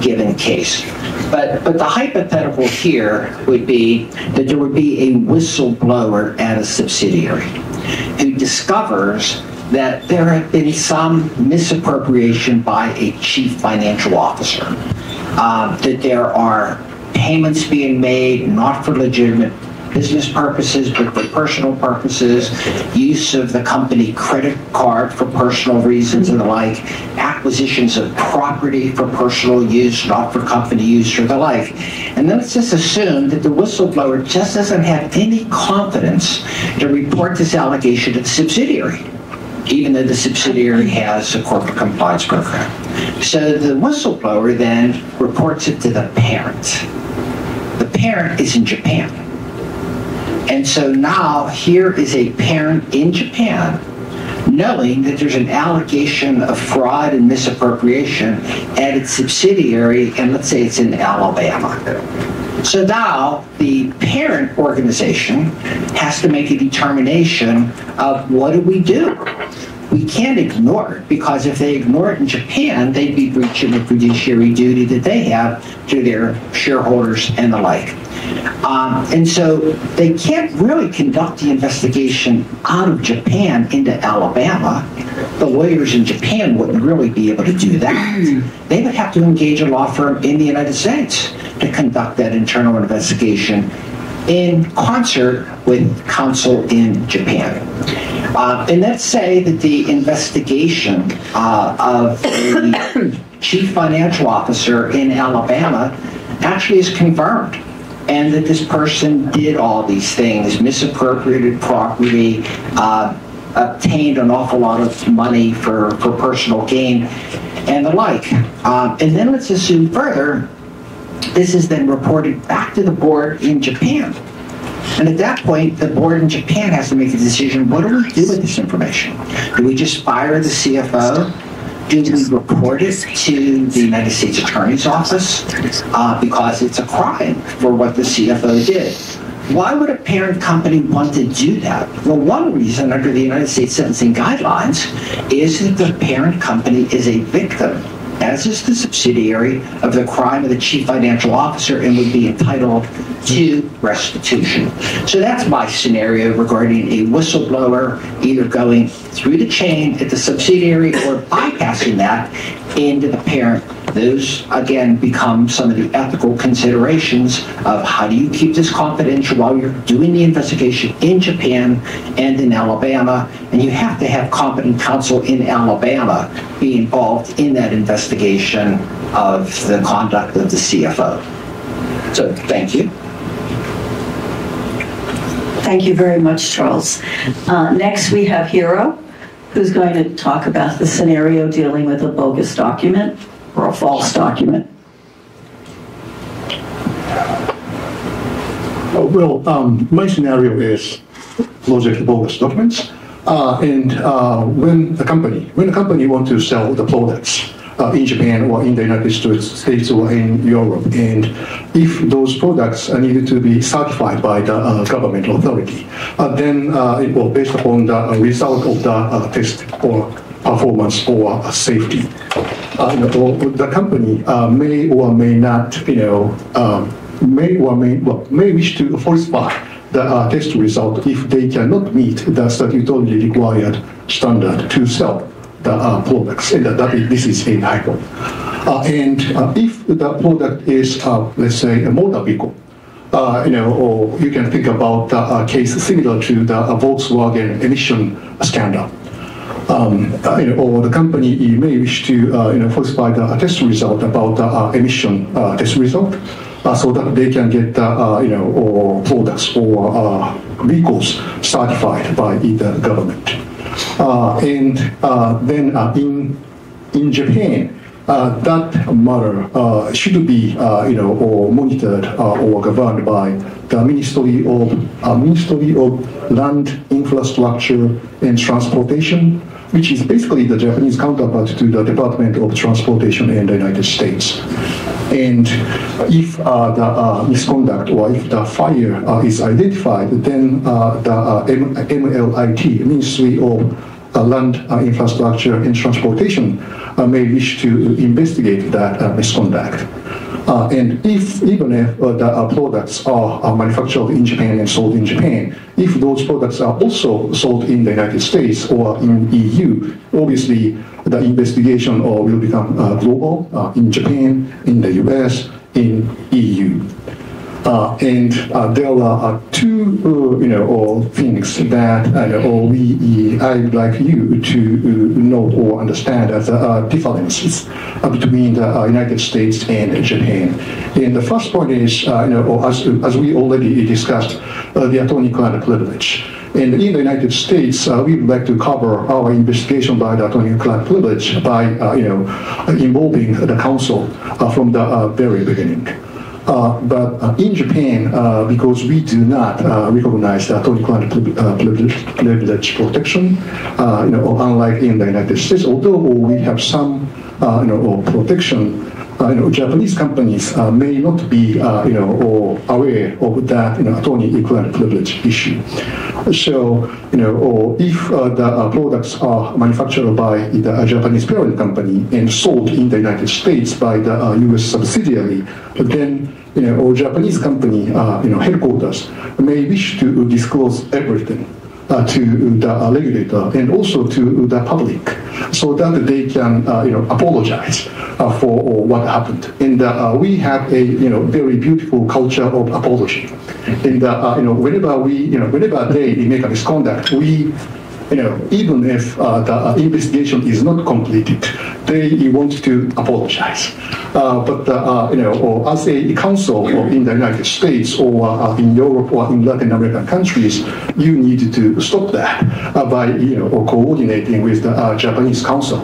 given case, but but the hypothetical here would be that there would be a whistleblower at a subsidiary who discovers that there had been some misappropriation by a chief financial officer, uh, that there are payments being made not for legitimate business purposes but for personal purposes, use of the company credit card for personal reasons and the like, acquisitions of property for personal use, not for company use or the like. And let's just assume that the whistleblower just doesn't have any confidence to report this allegation to the subsidiary. Even though the subsidiary has a corporate compliance program. So the whistleblower then reports it to the parent. The parent is in Japan. And so now here is a parent in Japan knowing that there's an allegation of fraud and misappropriation at its subsidiary, and let's say it's in Alabama. So now the parent organization has to make a determination of what do we do? We can't ignore it because if they ignore it in Japan, they'd be breaching the fiduciary duty that they have to their shareholders and the like. Um, and so they can't really conduct the investigation out of Japan into Alabama. The lawyers in Japan wouldn't really be able to do that. They would have to engage a law firm in the United States to conduct that internal investigation in concert with counsel in Japan. Uh, and let's say that the investigation uh, of the chief financial officer in Alabama actually is confirmed and that this person did all these things, misappropriated property, uh, obtained an awful lot of money for, for personal gain, and the like. Um, and then let's assume further, this is then reported back to the board in Japan. And at that point, the board in Japan has to make a decision, what do we do with this information? Do we just fire the CFO? Do we report it to the United States Attorney's Office uh, because it's a crime for what the CFO did? Why would a parent company want to do that? Well, one reason under the United States sentencing guidelines is that the parent company is a victim as is the subsidiary of the crime of the chief financial officer and would be entitled to restitution. So that's my scenario regarding a whistleblower either going through the chain at the subsidiary or bypassing that into the parent those, again, become some of the ethical considerations of how do you keep this confidential while you're doing the investigation in Japan and in Alabama, and you have to have competent counsel in Alabama be involved in that investigation of the conduct of the CFO. So, thank you. Thank you very much, Charles. Uh, next, we have Hiro, who's going to talk about the scenario dealing with a bogus document or a false document? Oh, well, um, my scenario is logic bogus documents. Uh, and uh, when a company, when a company wants to sell the products uh, in Japan or in the United States or in Europe, and if those products needed to be certified by the uh, government authority, uh, then uh, it will based upon the result of the test or performance or safety. Uh, you know, the company uh, may or may not, you know, um, may or may, well, may wish to falsify the uh, test result if they cannot meet the statutorily required standard to sell the uh, products. And that, is, this is a typo. Uh, and uh, if the product is, let's say, a motor vehicle, uh, you know, or you can think about a case similar to the Volkswagen emission scandal um, uh, you know, or the company may wish to uh, you know, falsify the test result about the uh, emission uh, test result uh, so that they can get uh, you know, or products or vehicles certified by the government. And then in, in Japan, uh, that matter uh, should be, uh, you know, or monitored or governed by the Ministry of Ministry of Land, Infrastructure, and Transportation, which is basically the Japanese counterpart to the Department of Transportation in the United States. And if uh, the uh, misconduct or if the fire uh, is identified, then uh, the uh, MLIT, Ministry of uh, Land Infrastructure and Transportation, may wish to investigate that misconduct. Uh, and if even if uh, the uh, products are, are, manufactured in Japan and sold in Japan, if those products are also sold in the United States or in EU, obviously the investigation will become global in Japan, in the US, in EU. Uh, and uh, there are uh, two, uh, you know, or things that uh, or we, I would like you to uh, note or understand as differences between the United States and Japan. And the first point is, you know, as, as we already discussed, the attorney-client privilege. And in the United States, uh, we would like to cover our investigation by the attorney-client privilege by, you know, involving the counsel from the very beginning. Uh, but uh, in Japan, uh, because we do not recognize the attorney-client privilege, protection, you know, unlike in the United States, although we have some, you know, protection uh, you know, Japanese companies uh, may not be, uh, you know, or aware of that, you know, attorney-client privilege issue. So, you know, or if uh, the uh, products are manufactured by uh, Japanese parent company and sold in the United States by the uh, U.S. subsidiary, then you know, or Japanese company, uh, you know, headquarters may wish to disclose everything uh, to the uh, regulator and also to the public so that they can uh, you know apologize uh, for what happened. And uh, we have a you know very beautiful culture of apology. And uh, you know whenever we you know whenever they make a misconduct we you know, even if uh, the uh, investigation is not completed, they want to apologize. Uh, but uh, you know, or as a counsel or in the United States or uh, in Europe or in Latin American countries, you need to stop that uh, by you know or coordinating with the uh, Japanese counsel.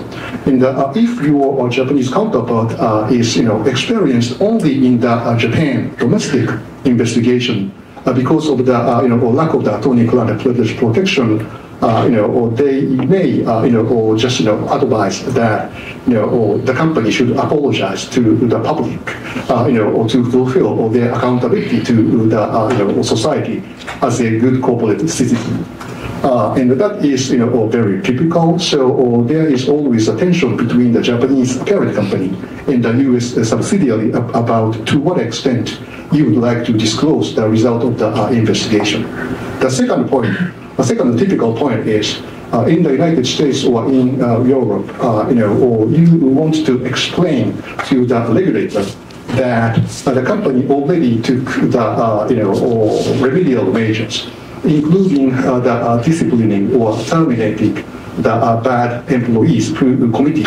And uh, if your uh, Japanese counterpart uh, is you know experienced only in the uh, Japan domestic investigation uh, because of the uh, you know or lack of the attorney-client privilege protection uh, you know, or they may, uh, you know, or just, you know, advise that, you know, or the company should apologize to the public, uh, you know, or to fulfill or their accountability to the, uh, you know, society as a good corporate citizen. Uh, and that is, you know, very typical. So there is always a tension between the Japanese parent company and the U.S. subsidiary about to what extent you would like to disclose the result of the uh, investigation. The second point, the second typical point is uh, in the United States or in uh, Europe, uh, you know, or you want to explain to the regulator that uh, the company already took the, uh, you know, or remedial measures, including uh, the disciplining or terminating the bad employees who committed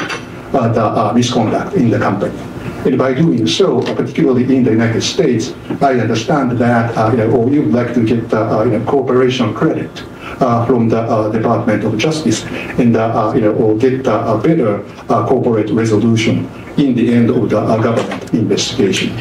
the misconduct in the company. And by doing so, particularly in the United States, I understand that you know, or you'd like to get you know, cooperation credit from the uh, Department of Justice and uh, you know, or get uh, a better uh, corporate resolution in the end of the uh, government investigation.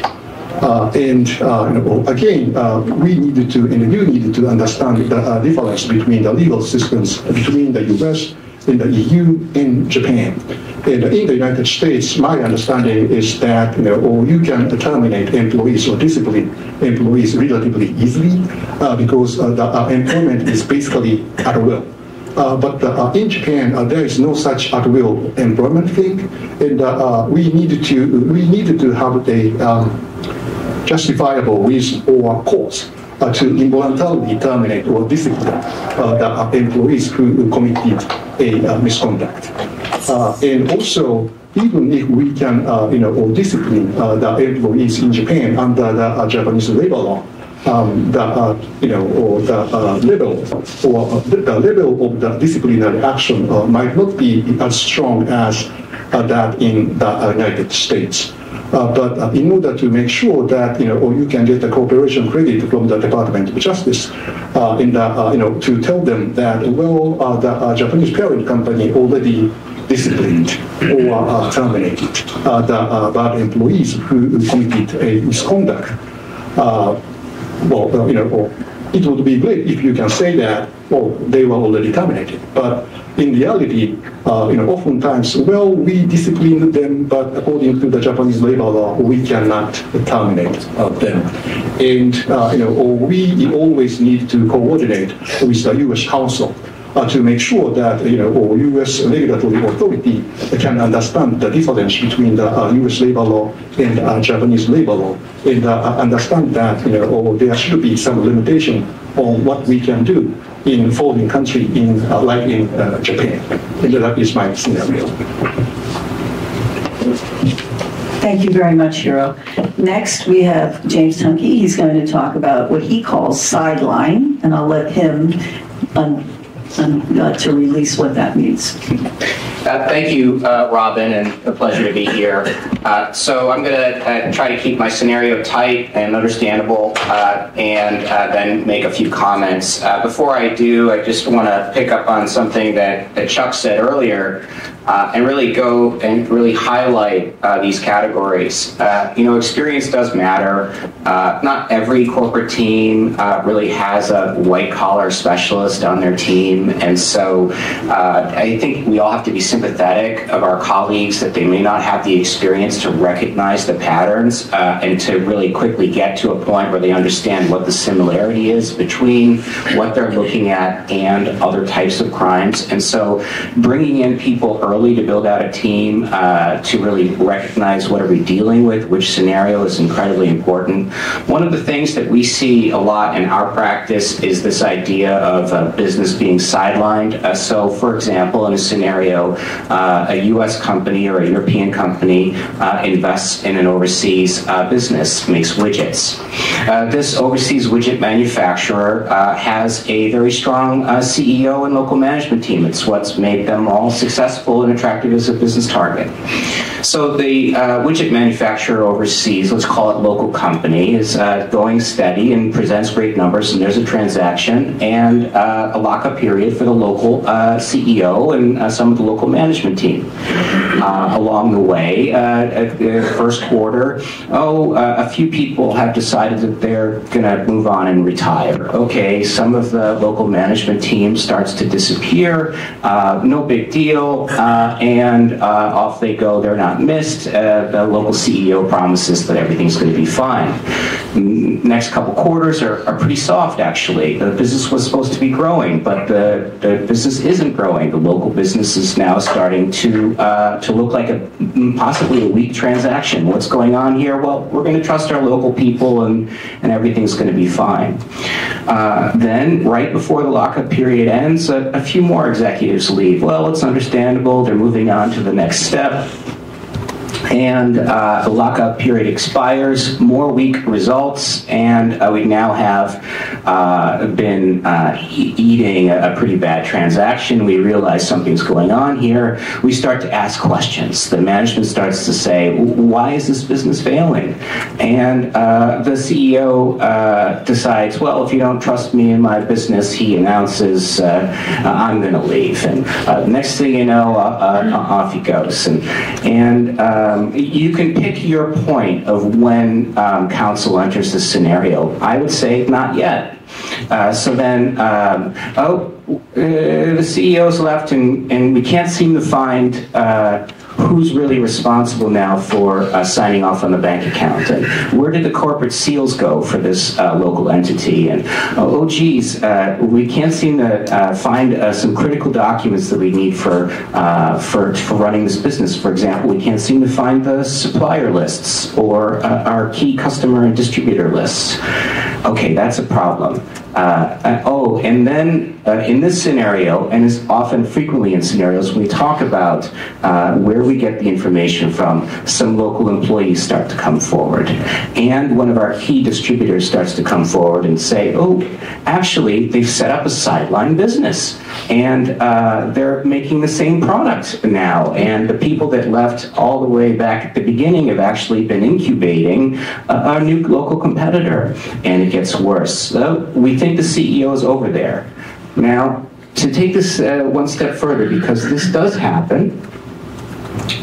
Uh, and uh, you know, again, uh, we needed to, and you needed to understand the uh, difference between the legal systems between the U.S. and the EU and Japan. And in the United States, my understanding is that you know, or you can terminate employees or discipline employees relatively easily uh, because uh, the uh, employment is basically at will. Uh, but uh, in Japan, uh, there is no such at will employment thing, and uh, uh, we needed to we needed to have a um, justifiable reason or cause uh, to involuntarily terminate or discipline uh, the employees who committed a uh, misconduct. Uh, and also, even if we can, uh, you know, or discipline uh, the employees in Japan under the Japanese labor law, um, the, uh, you know, or the uh, level or the, level of the disciplinary action uh, might not be as strong as that in the United States. Uh, but uh, in order to make sure that you know, or you can get the cooperation credit from the Department of Justice, uh, in the, uh, you know, to tell them that well, uh, the uh, Japanese parent company already disciplined or terminated the bad employees who committed a misconduct. Well, you know, it would be great if you can say that, well, they were already terminated. But in reality, uh, you know, oftentimes, well, we disciplined them, but according to the Japanese labor law, we cannot terminate uh, them. And, uh, you know, or we always need to coordinate with the U.S. Counsel uh, to make sure that you know or U.S. regulatory authority can understand the difference between the uh, U.S. labor law and uh, Japanese labor law, and uh, understand that you know or there should be some limitation on what we can do in foreign country in uh, like in uh, Japan. And that is my scenario. Thank you very much, Hiro. Next, we have James Tunkey. He's going to talk about what he calls sideline, and I'll let him uh, to release what that means. Uh, thank you, uh, Robin, and a pleasure to be here. Uh, so I'm going to uh, try to keep my scenario tight and understandable, uh, and uh, then make a few comments. before I do, I just want to pick up on something that, that Chuck said earlier and really go and really highlight these categories. You know, experience does matter. Not every corporate team really has a white collar specialist on their team, and so I think we all have to be sympathetic of our colleagues that they may not have the experience to recognize the patterns and to really quickly get to a point where they understand what the similarity is between what they're looking at and other types of crimes. And so, bringing in people early to build out a team uh, to really recognize what are we dealing with, which scenario is incredibly important. One of the things that we see a lot in our practice is this idea of a business being sidelined. Uh, so, for example, in a scenario, uh, a U.S. company or a European company uh, invests in an overseas uh, business, makes widgets. Uh, this overseas widget manufacturer has a very strong CEO and local management team. It's what's made them all successful and attractive as a business target. So the uh, widget manufacturer overseas, let's call it local company, is uh, going steady and presents great numbers, and there's a transaction and uh, a lockup period for the local uh, CEO and uh, some of the local management team. Uh, along the way, uh, first quarter, oh, uh, a few people have decided that they're going to move on and retire. Okay, some of the local management team starts to disappear. Uh, no big deal, and off they go. They're not missed. Uh, the local CEO promises that everything's going to be fine. Next couple quarters are, are pretty soft, actually. The business was supposed to be growing, but the, the business isn't growing. The local business is now starting to uh, to look like a mm, possibly a weak transaction. What's going on here? Well, we're going to trust our local people, and and everything's going to be fine. Uh, then, right before the lockup period ends, a, a few more executives leave. Well, it's understandable. They're moving on to the next step and uh, the lockup period expires, more weak results, and uh, we now have uh, been uh, eating a, pretty bad transaction. We realize something's going on here. We start to ask questions. The management starts to say, why is this business failing? And uh, the CEO uh, decides, well, if you don't trust me in my business, he announces, I'm going to leave. And next thing you know, off he goes. And, and um, you can pick your point of when um, counsel enters the scenario. I would say not yet. Uh, so then, um, oh, uh, the CEO's left, and, and we can't seem to find uh, who's really responsible now for uh, signing off on the bank account? And where did the corporate seals go for this uh, local entity? And oh, oh geez uh, we can't seem to uh, find uh, some critical documents that we need for, uh, for for running this business. For example we can't seem to find the supplier lists or our key customer and distributor lists. Okay that's a problem. Oh and then in this scenario and is often frequently in scenarios we talk about where we get the information from, some local employees start to come forward. And one of our key distributors starts to come forward and say, oh, actually, they've set up a sideline business and uh, they're making the same product now. And the people that left all the way back at the beginning have actually been incubating a, a new local competitor. And it gets worse. So we think the CEO is over there. Now, to take this uh, one step further, because this does happen,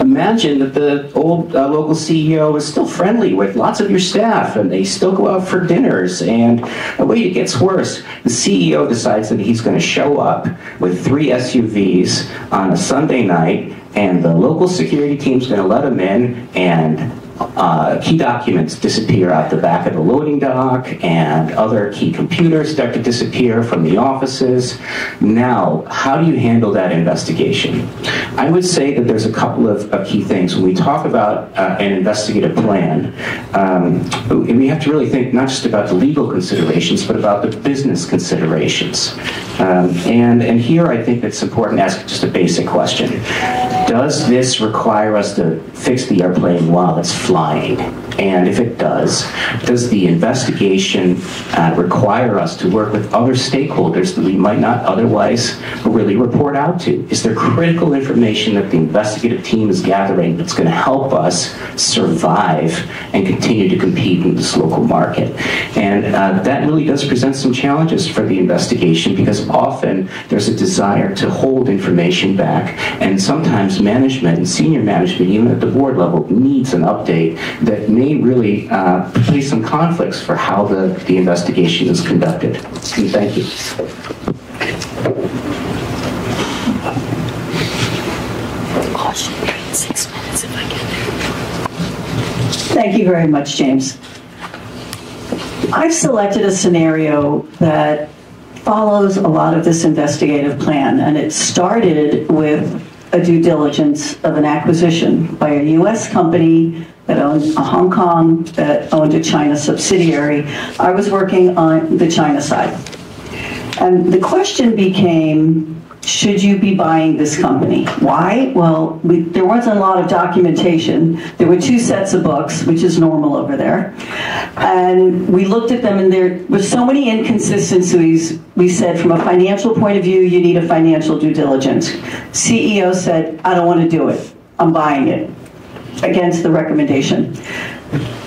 imagine that the old uh, local CEO is still friendly with lots of your staff and they still go out for dinners. And the way it gets worse, the CEO decides that he's going to show up with three SUVs on a Sunday night and the local security team's going to let him in and uh, key documents disappear out the back of the loading dock, and other key computers start to disappear from the offices. Now, how do you handle that investigation? I would say that there's a couple of, of key things. When we talk about uh, an investigative plan, um, we have to really think not just about the legal considerations, but about the business considerations. Um, and, and here I think it's important to ask just a basic question. Does this require us to fix the airplane while it's flying? And if it does, does the investigation uh, require us to work with other stakeholders that we might not otherwise really report out to? Is there critical information that the investigative team is gathering that's going to help us survive and continue to compete in this local market? And uh, that really does present some challenges for the investigation because often there's a desire to hold information back, and sometimes management and senior management, even at the board level, needs an update that may may really uh, place some conflicts for how the, the investigation is conducted. And thank you. Thank you very much, James. I've selected a scenario that follows a lot of this investigative plan, and it started with a due diligence of an acquisition by a U.S. company that owned a Hong Kong, that owned a China subsidiary. I was working on the China side. And the question became, should you be buying this company? Why? Well, we, there wasn't a lot of documentation. There were two sets of books, which is normal over there. And we looked at them, and there were so many inconsistencies. We said, from a financial point of view, you need a financial due diligence. CEO said, I don't want to do it. I'm buying it against the recommendation.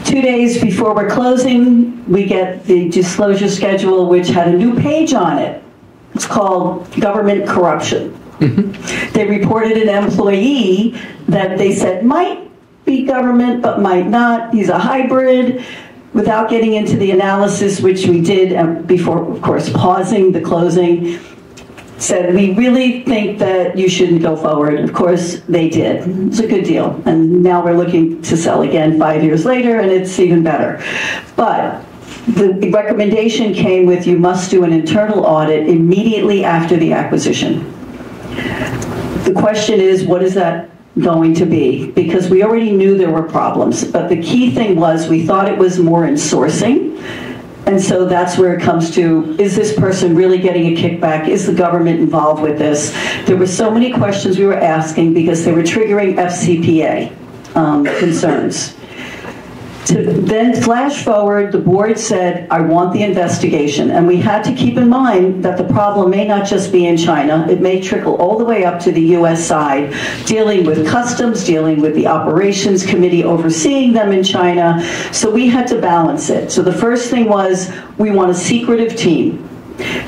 Two days before we're closing, we get the disclosure schedule, which had a new page on it. It's called government corruption. Mm-hmm. They reported an employee that they said might be government but might not. He's a hybrid. Without getting into the analysis, which we did um, before, of course, pausing the closing, said, we really think that you shouldn't go forward. Of course, they did. It's a good deal. And now we're looking to sell again five years later, and it's even better. But the recommendation came with you must do an internal audit immediately after the acquisition. The question is, what is that going to be? Because we already knew there were problems, but the key thing was we thought it was more in sourcing and so that's where it comes to, is this person really getting a kickback? Is the government involved with this? There were so many questions we were asking because they were triggering FCPA um, concerns. To then flash forward, the board said, I want the investigation. And we had to keep in mind that the problem may not just be in China, it may trickle all the way up to the US side, dealing with customs, dealing with the operations committee overseeing them in China. So we had to balance it. So the first thing was, we want a secretive team.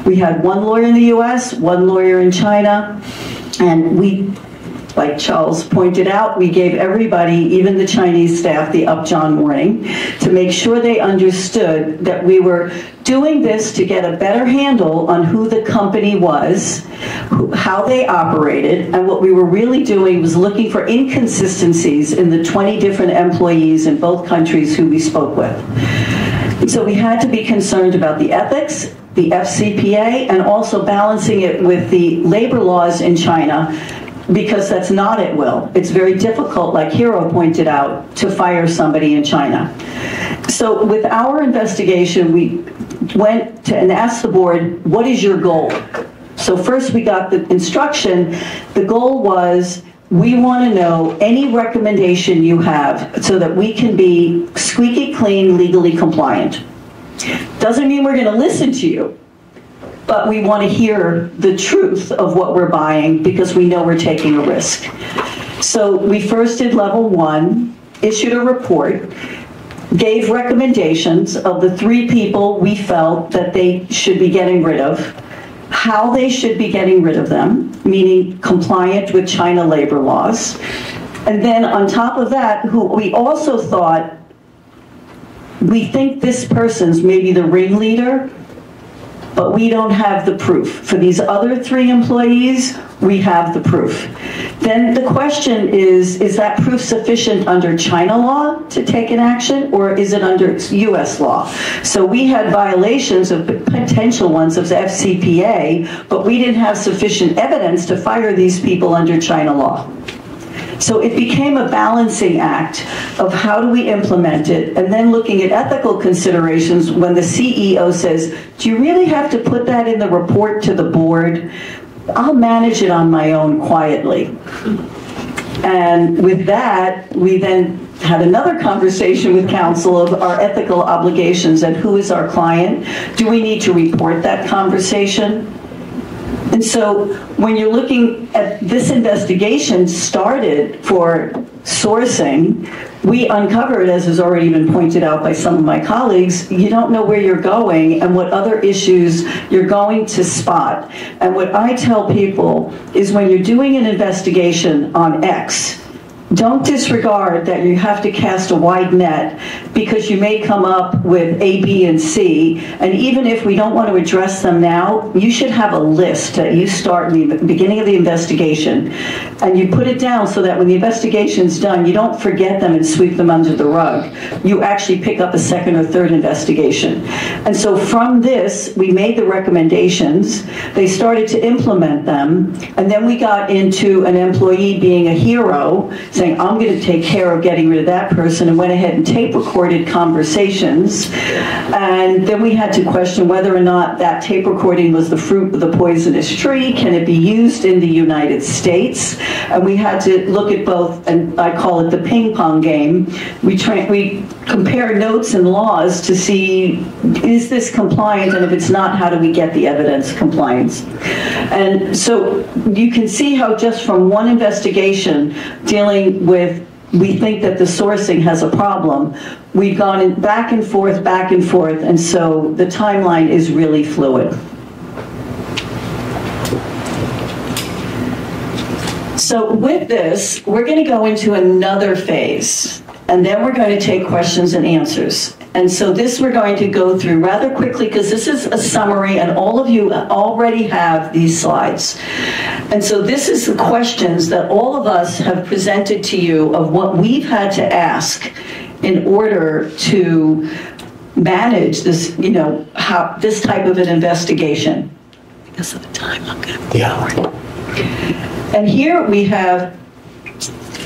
We had one lawyer in the US, one lawyer in China, and we like Charles pointed out, we gave everybody, even the Chinese staff, the Upjohn warning to make sure they understood that we were doing this to get a better handle on who the company was, how they operated, and what we were really doing was looking for inconsistencies in the 20 different employees in both countries who we spoke with. So we had to be concerned about the ethics, the FCPA, and also balancing it with the labor laws in China because that's not at will. It's very difficult, like Hiro pointed out, to fire somebody in China. So with our investigation, we went to and asked the board, what is your goal? So first we got the instruction. The goal was we want to know any recommendation you have so that we can be squeaky clean, legally compliant. Doesn't mean we're going to listen to you but we want to hear the truth of what we're buying because we know we're taking a risk. So we first did level one, issued a report, gave recommendations of the three people we felt that they should be getting rid of, how they should be getting rid of them, meaning compliant with China labor laws. And then on top of that, who we also thought we think this person's maybe the ringleader but we don't have the proof. For these other three employees, we have the proof. Then the question is, is that proof sufficient under China law to take an action or is it under US law? So we had violations of potential ones of the FCPA, but we didn't have sufficient evidence to fire these people under China law. So it became a balancing act of how do we implement it, and then looking at ethical considerations when the CEO says, Do you really have to put that in the report to the board? I'll manage it on my own quietly. And with that, we then had another conversation with counsel of our ethical obligations and who is our client. Do we need to report that conversation? And so when you're looking at this investigation started for sourcing, we uncovered, as has already been pointed out by some of my colleagues, you don't know where you're going and what other issues you're going to spot. And what I tell people is when you're doing an investigation on X, don't disregard that you have to cast a wide net because you may come up with A, B, and C. And even if we don't want to address them now, you should have a list that you start in the beginning of the investigation and you put it down so that when the investigation's done, you don't forget them and sweep them under the rug. You actually pick up a second or third investigation. And so from this, we made the recommendations. They started to implement them. And then we got into an employee being a hero saying, I'm going to take care of getting rid of that person, and went ahead and tape recorded conversations. And then we had to question whether or not that tape recording was the fruit of the poisonous tree. Can it be used in the United States? And we had to look at both, and I call it the ping pong game. We, tra- we compare notes and laws to see is this compliant, and if it's not, how do we get the evidence compliance? And so you can see how just from one investigation dealing with we think that the sourcing has a problem. We've gone back and forth, back and forth, and so the timeline is really fluid. So with this, we're going to go into another phase, and then we're going to take questions and answers. And so this we're going to go through rather quickly because this is a summary and all of you already have these slides. And so this is the questions that all of us have presented to you of what we've had to ask in order to manage this, you know, how this type of an investigation. Because of the time, I'm going to. Yeah. And here we have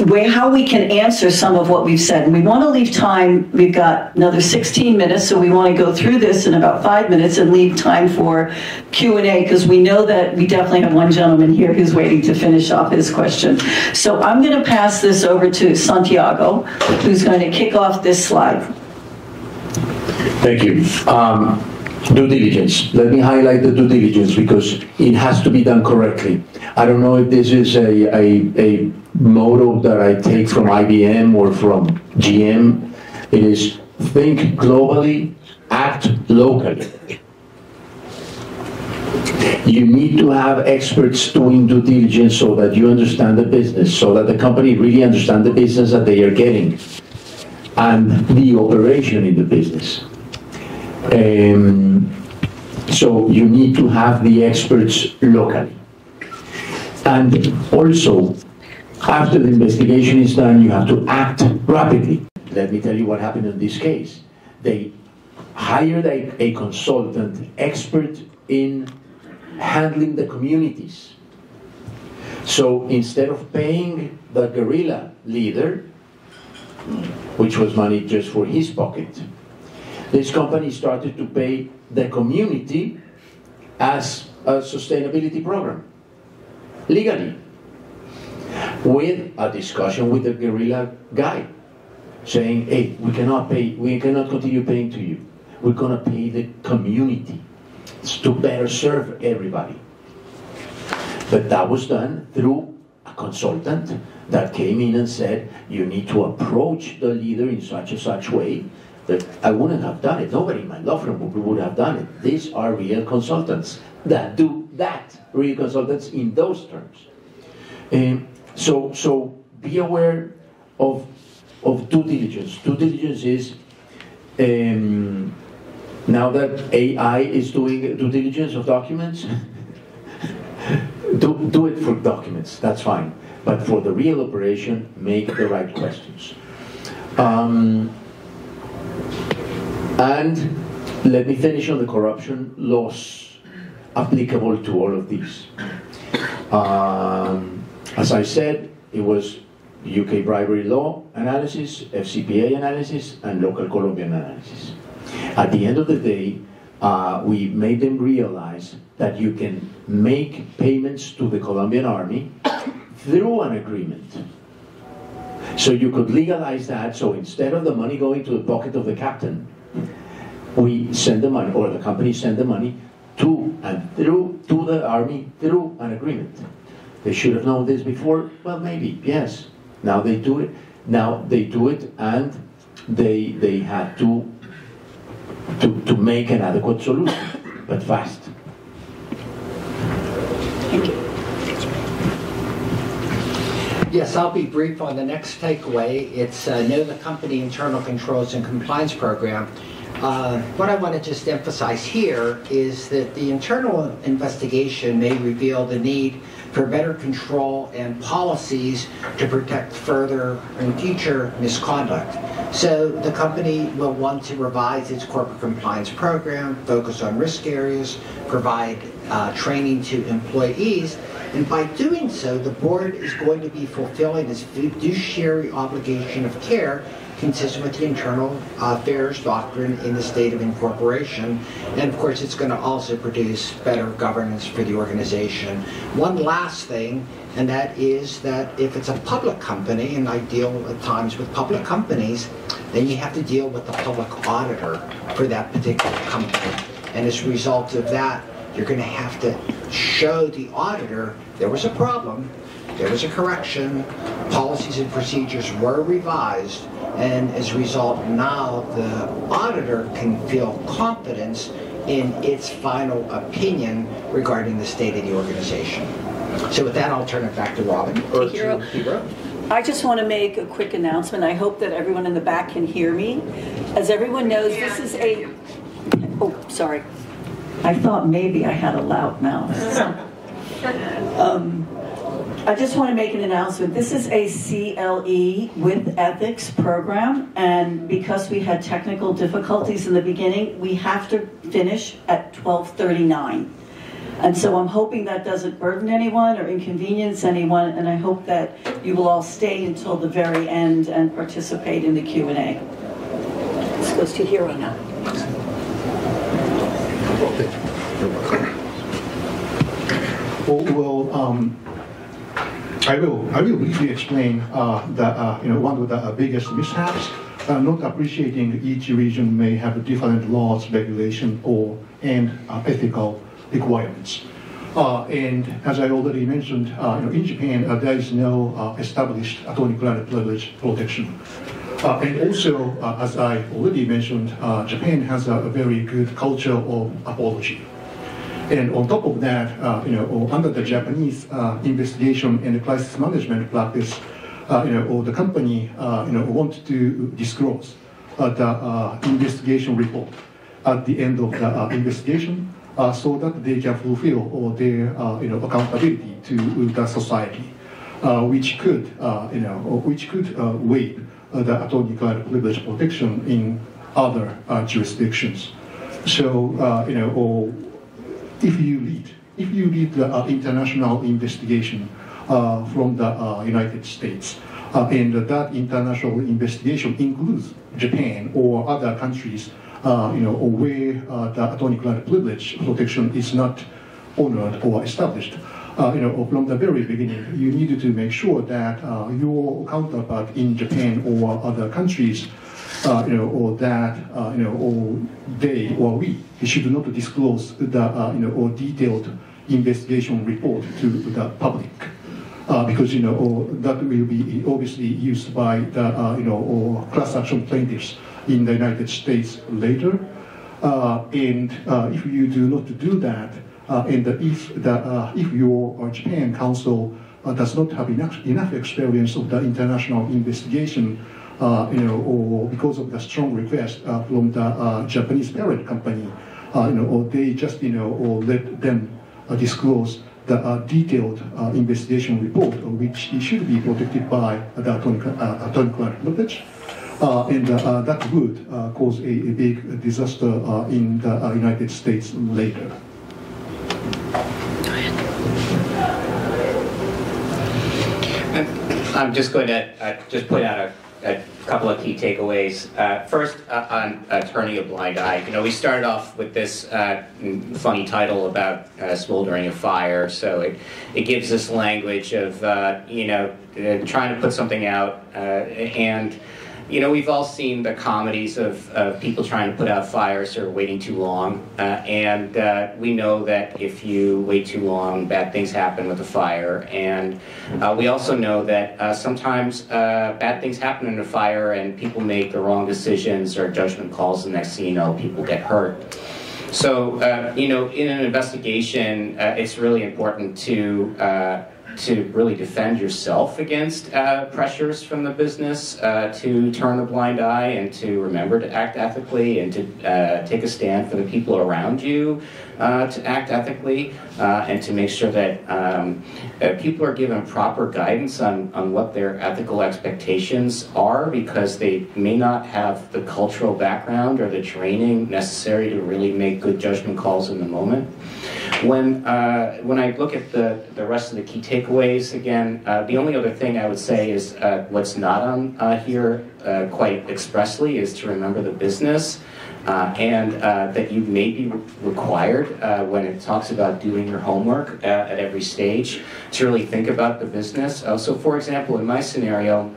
where, how we can answer some of what we've said. And we want to leave time, we've got another 16 minutes, so we want to go through this in about five minutes and leave time for Q&A because we know that we definitely have one gentleman here who's waiting to finish off his question. So I'm going to pass this over to Santiago, who's going to kick off this slide. Thank you. Um, due diligence. Let me highlight the due diligence because it has to be done correctly. I don't know if this is a, a, a motto that I take from IBM or from GM. It is think globally, act locally. You need to have experts doing due diligence so that you understand the business, so that the company really understands the business that they are getting and the operation in the business. Um, so you need to have the experts locally. And also, after the investigation is done, you have to act rapidly. Let me tell you what happened in this case. They hired a, a consultant expert in handling the communities. So instead of paying the guerrilla leader, which was money just for his pocket, this company started to pay the community as a sustainability program, legally with a discussion with the guerrilla guy, saying, hey, we cannot pay, we cannot continue paying to you. We're gonna pay the community to better serve everybody. But that was done through a consultant that came in and said, you need to approach the leader in such a such way that I wouldn't have done it. Nobody in my law firm would have done it. These are real consultants that do that, real consultants in those terms. Um, so, so be aware of, of due diligence. Due diligence is um, now that AI is doing due diligence of documents, do, do it for documents, that's fine. But for the real operation, make the right questions. Um, and let me finish on the corruption laws applicable to all of these. Um, as I said, it was UK bribery law analysis, FCPA analysis, and local Colombian analysis. At the end of the day, uh, we made them realize that you can make payments to the Colombian army through an agreement So you could legalize that. So instead of the money going to the pocket of the captain, we send the money, or the company send the money to and through to the army through an agreement. They should have known this before. Well, maybe yes. Now they do it. Now they do it, and they they had to to, to make an adequate solution, but fast. Thank you. Yes, I'll be brief on the next takeaway. It's uh, know the company internal controls and compliance program. Uh, what I want to just emphasize here is that the internal investigation may reveal the need for better control and policies to protect further and future misconduct. So the company will want to revise its corporate compliance program, focus on risk areas, provide uh, training to employees, and by doing so, the board is going to be fulfilling its fiduciary obligation of care consistent with the internal uh, affairs doctrine in the state of incorporation. And of course, it's going to also produce better governance for the organization. One last thing, and that is that if it's a public company, and I deal at times with public companies, then you have to deal with the public auditor for that particular company. And as a result of that, you're going to have to show the auditor there was a problem, there was a correction, policies and procedures were revised, and as a result, now the auditor can feel confidence in its final opinion regarding the state of the organization. So with that, I'll turn it back to Robin. Or Hiro. to Hiro. I just want to make a quick announcement. I hope that everyone in the back can hear me. As everyone knows, this is a, oh, sorry. I thought maybe I had a loud mouth. Um, I just want to make an announcement. This is a CLE with ethics program, and because we had technical difficulties in the beginning, we have to finish at 12:39. And so I'm hoping that doesn't burden anyone or inconvenience anyone, and I hope that you will all stay until the very end and participate in the Q&A. This goes to Hiro now. Well, well um, I will I will briefly explain uh, that uh, you know one of the uh, biggest mishaps. Uh, not appreciating each region may have different laws, regulation, or and uh, ethical requirements. Uh, and as I already mentioned, you know, in Japan there is no established attorney-client privilege protection. And also, as I already mentioned, Japan has a, a very good culture of apology. And on top of that, uh, you know, or under the Japanese uh, investigation and crisis management practice, uh, you know, or the company, uh, you know, want to disclose uh, the uh, investigation report at the end of the investigation, so that they can fulfill all their, you know, accountability to the society, which could, you know, or which could waive the attorney-client privilege protection in other jurisdictions. So, you know, or if you lead, if you lead the uh, international investigation uh, from the uh, United States, uh, and that international investigation includes Japan or other countries, uh, you know, where uh, the attorney-client privilege protection is not honored or established. Uh, you know, from the very beginning, you needed to make sure that uh, your counterpart in Japan or other countries uh, you know, or that, you know, or they or we should not disclose the, uh, you know, or detailed investigation report to the public. Uh, because you know, or that will be obviously used by the uh, you know, or class action plaintiffs in the United States later. Uh, and uh, if you do not do that, uh, and if the uh, if your Japan counsel uh, does not have enough, enough experience of the international investigation, you know, or because of the strong request from the Japanese parent company, uh, you know, or they just, you know, or let them uh, disclose the uh, detailed uh, investigation report, uh, which should be protected by the attorney- uh, attorney-client privilege. Uh, and uh, uh, that would uh, cause a, a big disaster uh, in the uh, United States later. I'm just going to uh, just point out a a couple of key takeaways. Uh, first, uh, on uh, turning a blind eye. You know, we started off with this uh, funny title about uh, smoldering a fire, so it, it gives this language of, uh, you know, trying to put something out and you know, we've all seen the comedies of, of people trying to put out fires or waiting too long. Uh, and uh, we know that if you wait too long, bad things happen with a fire. And uh, we also know that uh, sometimes uh, bad things happen in a fire and people make the wrong decisions or judgment calls. and next thing you know, people get hurt. So, uh, you know, in an investigation, it's really important to to really defend yourself against uh, pressures from the business, uh, to turn a blind eye and to remember to act ethically and to uh, take a stand for the people around you to act ethically uh, and to make sure that um, uh, people are given proper guidance on, on what their ethical expectations are because they may not have the cultural background or the training necessary to really make good judgment calls in the moment. When, uh, when I look at the, the rest of the key takeaways, again, uh, the only other thing I would say is uh, what's not on uh, here uh, quite expressly is to remember the business. Uh, and that you may be required when it talks about doing your homework at every stage to really think about the business. so, for example, in my scenario,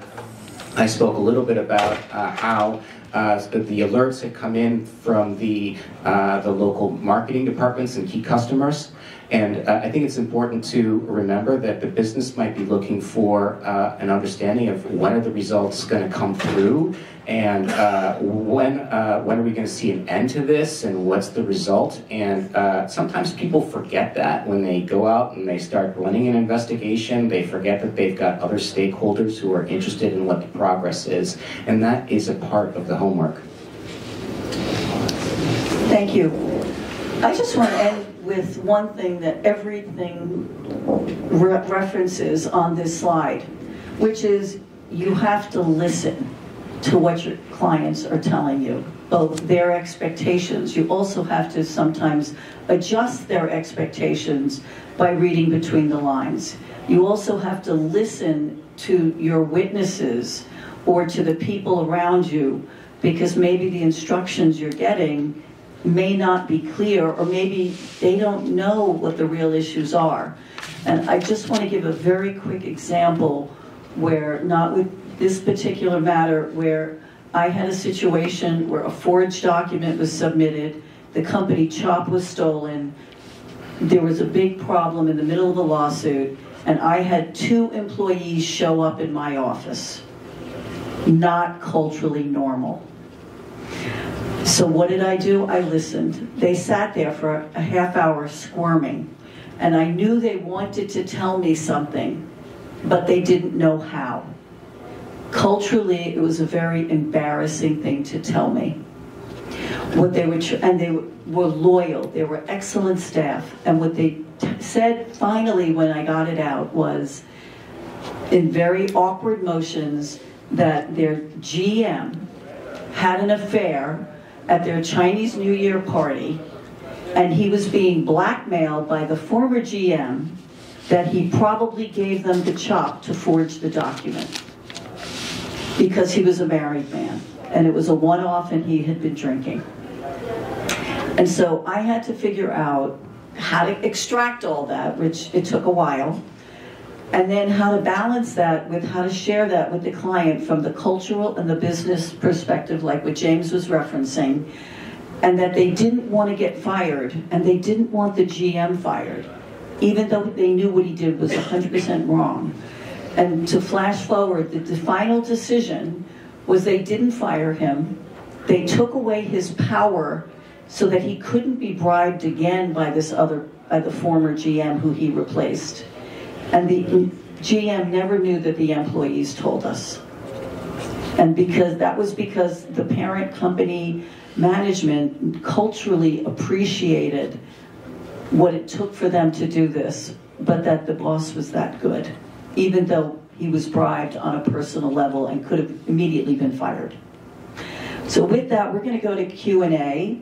I spoke a little bit about how uh, the alerts that come in from the, uh, the local marketing departments and key customers. And uh, I think it's important to remember that the business might be looking for uh, an understanding of when are the results going to come through and uh, when uh, when are we going to see an end to this and what's the result? And uh, sometimes people forget that when they go out and they start running an investigation they forget that they've got other stakeholders who are interested in what the progress is. And that is a part of the homework. Thank you. I just want to end with one thing that everything re references on this slide which is you have to listen to what your clients are telling you, both their expectations. You also have to sometimes adjust their expectations by reading between the lines. You also have to listen to your witnesses or to the people around you because maybe the instructions you're getting may not be clear or maybe they don't know what the real issues are. And I just want to give a very quick example where not with this particular matter where I had a situation where a forged document was submitted, the company CHOP was stolen, there was a big problem in the middle of the lawsuit, and I had two employees show up in my office. Not culturally normal. So what did I do? I listened. They sat there for a half hour squirming, and I knew they wanted to tell me something, but they didn't know how. Culturally, it was a very embarrassing thing to tell me. What they were, and they were loyal. They were excellent staff. And what they said finally when I got it out was, in very awkward motions, that their GM had an affair at their Chinese New Year party, and he was being blackmailed by the former GM that he probably gave them the chop to forge the document because he was a married man and it was a one-off and he had been drinking. And so I had to figure out how to extract all that, which it took a while, and then how to balance that with how to share that with the client from the cultural and the business perspective, like what James was referencing, and that they didn't want to get fired and they didn't want the GM fired, even though they knew what he did was 100% wrong. And to flash forward, the, the final decision was they didn't fire him. They took away his power so that he couldn't be bribed again by this other, by the former GM who he replaced. And the GM never knew that the employees told us. And because that was because the parent company management culturally appreciated what it took for them to do this, but that the boss was that good even though he was bribed on a personal level and could have immediately been fired. So with that, we're going to go to Q&A.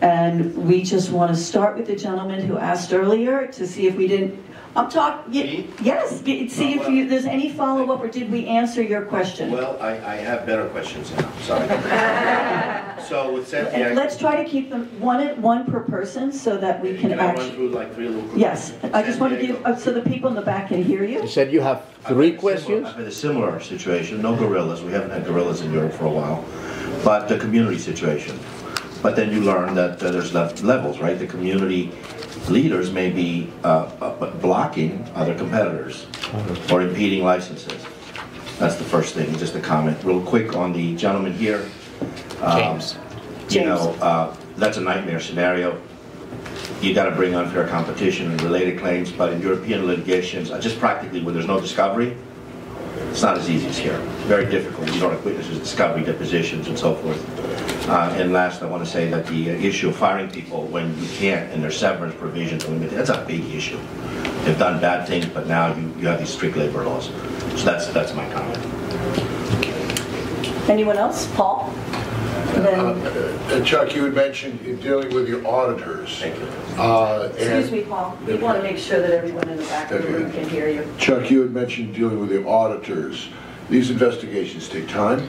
And we just want to start with the gentleman who asked earlier to see if we didn't I'm talking, Me? yes, y- see if you, there's any follow-up, or did we answer your question? Well, I, I have better questions now, sorry. So with And let's try to keep them one, at one per person, so that we can can I run actually, through like three little? yes, I just want to give, uh, so the people in the back can hear you. You said you have I've three similar- questions? I've had a similar situation, no guerrillas, we haven't had guerrillas in Europe for a while, but the community situation. But then you learn that uh, there's le- levels, right? The community leaders may be uh, uh, blocking other competitors or impeding licenses. That's the first thing, just a comment. Real quick on the gentleman here. um, James. You know, uh, that's a nightmare scenario. You gotta bring unfair competition and related claims, but in European litigations, uh, just practically where there's no discovery, it's not as easy as here. Very difficult. You don't have witnesses, discovery, depositions, and so forth. Uh, And last, I want to say that the uh, issue of firing people when you can't, and there's severance provisions, limit- that's a big issue. They've done bad things, but now you, you have these strict labor laws. So that's, that's my comment. Anyone else? Paul? Then- Uh, Chuck, you had mentioned in dealing with your auditors. Thank you. uh, Excuse and- me, Paul, we want to make sure that everyone in the back of the room can hear you. Chuck, you had mentioned dealing with your auditors. These investigations take time.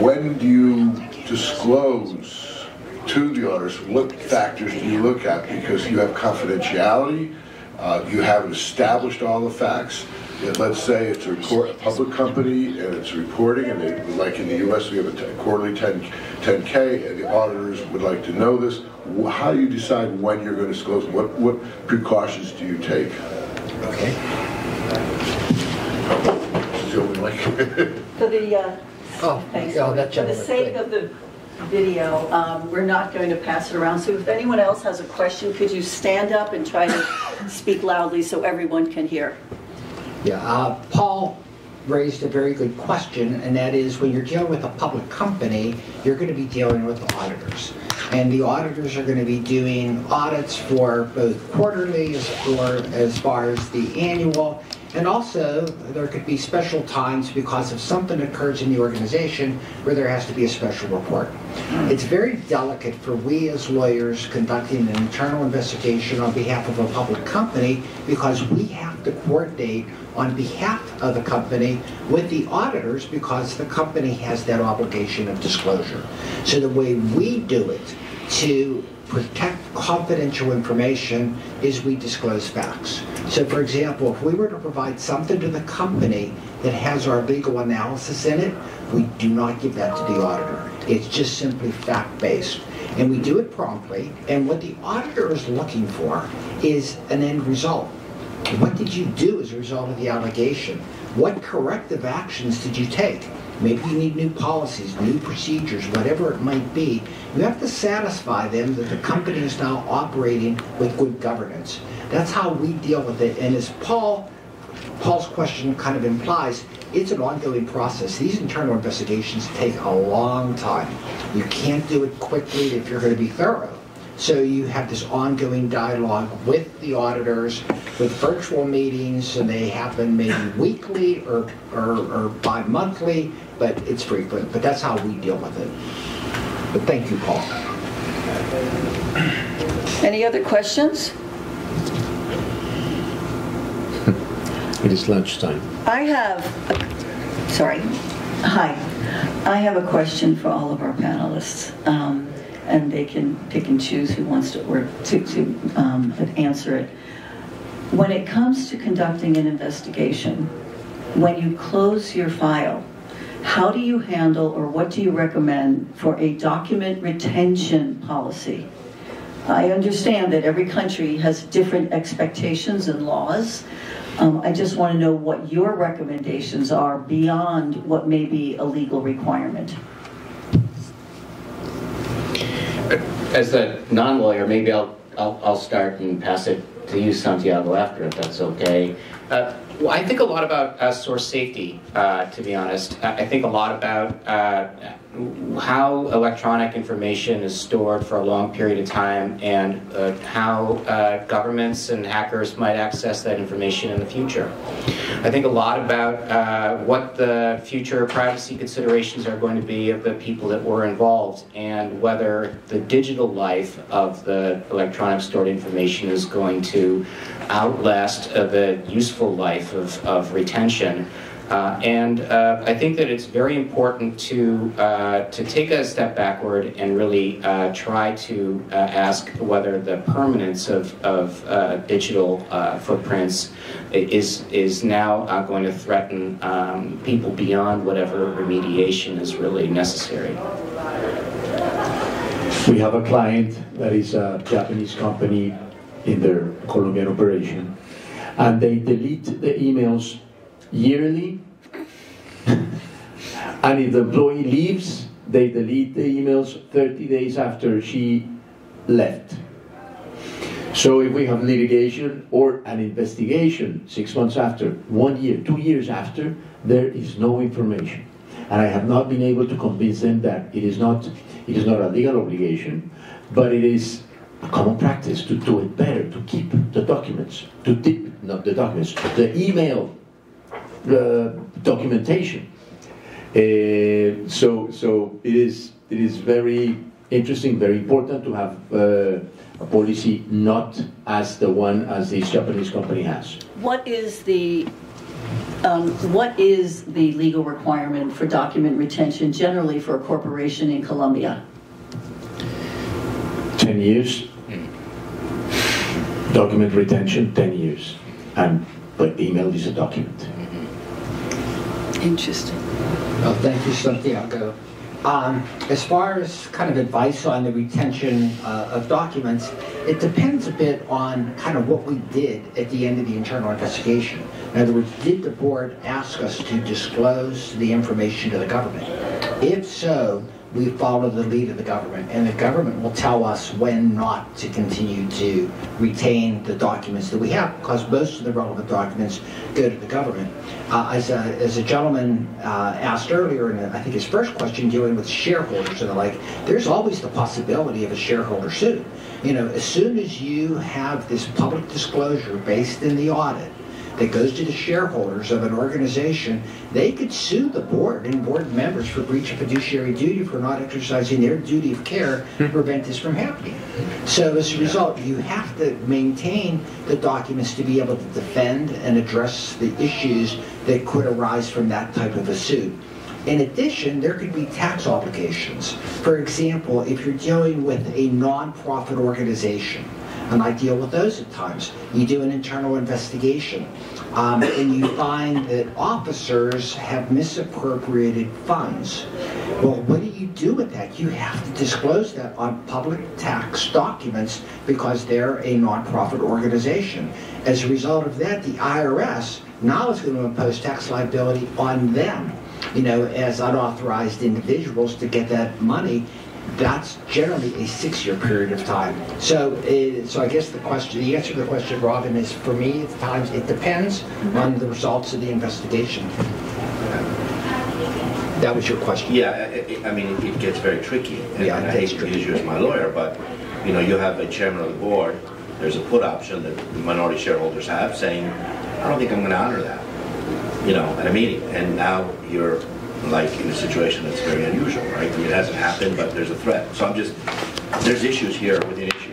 When do you disclose to the auditors? What factors do you look at? Because you have confidentiality, uh, you haven't established all the facts. And let's say it's a report, a public company, and it's reporting, and they, like in the US, we have a t- quarterly 10, 10K, and the auditors would like to know this. How do you decide when you're going to disclose? What, what precautions do you take? Okay. So, the, uh, Oh, thanks. yeah, that For the gentleman. sake of the video, um, we're not going to pass it around. So if anyone else has a question, could you stand up and try to speak loudly so everyone can hear? Yeah, uh, Paul raised a very good question, and that is when you're dealing with a public company, you're going to be dealing with auditors. And the auditors are going to be doing audits for both quarterly as for as far as the annual. And also, there could be special times because if something occurs in the organization where there has to be a special report. It's very delicate for we as lawyers conducting an internal investigation on behalf of a public company because we have to coordinate on behalf of the company with the auditors because the company has that obligation of disclosure. So the way we do it to protect confidential information is we disclose facts. So for example, if we were to provide something to the company that has our legal analysis in it, we do not give that to the auditor. It's just simply fact-based. And we do it promptly, and what the auditor is looking for is an end result. What did you do as a result of the allegation? What corrective actions did you take? Maybe you need new policies, new procedures, whatever it might be. You have to satisfy them that the company is now operating with good governance. That's how we deal with it. And as Paul, Paul's question kind of implies, it's an ongoing process. These internal investigations take a long time. You can't do it quickly if you're going to be thorough. So you have this ongoing dialogue with the auditors, with virtual meetings, and they happen maybe weekly or, or, or bi-monthly, but it's frequent. But that's how we deal with it. But thank you, Paul. Any other questions? It is lunchtime. I have, a- sorry, hi. I have a question for all of our panelists, um, and they can pick and choose who wants to, or to, to um, answer it. When it comes to conducting an investigation, when you close your file, how do you handle, or what do you recommend for a document retention policy? I understand that every country has different expectations and laws. Um, I just want to know what your recommendations are beyond what may be a legal requirement. As a non-lawyer, maybe I'll, I'll, I'll start and pass it to you, Santiago, after, if that's okay. Uh, well, I think a lot about uh, source safety, uh, to be honest. I think a lot about uh, how electronic information is stored for a long period of time and uh, how uh, governments and hackers might access that information in the future. I think a lot about uh, what the future privacy considerations are going to be of the people that were involved and whether the digital life of the electronic stored information is going to outlast the useful life of, of retention. Uh, and uh, I think that it's very important to uh, to take a step backward and really uh, try to uh, ask whether the permanence of, of uh, digital footprints is is now going to threaten um, people beyond whatever remediation is really necessary. We have a client that is a Japanese company in their Colombian operation, and they delete the emails yearly. and if the employee leaves, they delete the emails 30 days after she left. So if we have litigation or an investigation six months after, one year, two years after, there is no information. And I have not been able to convince them that it is not, it is not a legal obligation, but it is a common practice to do it better, to keep the documents, to keep, not the documents, the email uh, documentation. Uh, so, so it is it is very interesting, very important to have uh, a policy not as the one as this Japanese company has. What is the um, what is the legal requirement for document retention generally for a corporation in Colombia? 10 years. Document retention, 10 years. And but email is a document. Interesting. Well, thank you, Santiago. Um, as far as kind of advice on the retention uh, of documents, it depends a bit on kind of what we did at the end of the internal investigation. In other words, did the board ask us to disclose the information to the government? If so, we follow the lead of the government, and the government will tell us when not to continue to retain the documents that we have, because most of the relevant documents go to the government. Uh, as, a, as a gentleman uh, asked earlier, in I think his first question dealing with shareholders and the like, there's always the possibility of a shareholder suit. You know, as soon as you have this public disclosure based in the audit, that goes to the shareholders of an organization, they could sue the board and board members for breach of fiduciary duty for not exercising their duty of care to hmm. prevent this from happening. So as a result, you have to maintain the documents to be able to defend and address the issues that could arise from that type of a suit. In addition, there could be tax obligations. For example, if you're dealing with a nonprofit organization, and I deal with those at times. You do an internal investigation, um, and you find that officers have misappropriated funds. Well, what do you do with that? You have to disclose that on public tax documents because they're a nonprofit organization. As a result of that, the IRS now is going to impose tax liability on them you know, as unauthorized individuals to get that money that's generally a six-year period of time. So, uh, so I guess the question, the answer to the question, Robin, is for me, at times it depends on the results of the investigation. That was your question. Yeah, I, I mean, it, it gets very tricky. And, Yeah, and I it hate to tricky. use you as my lawyer, but, you know, you have a chairman of the board, there's a put option that the minority shareholders have saying, I don't think I'm gonna honor that, you know, at a meeting. And now you're like in a situation that's very unusual, right? I mean, it hasn't happened, but there's a threat. So I'm just, there's issues here within issues.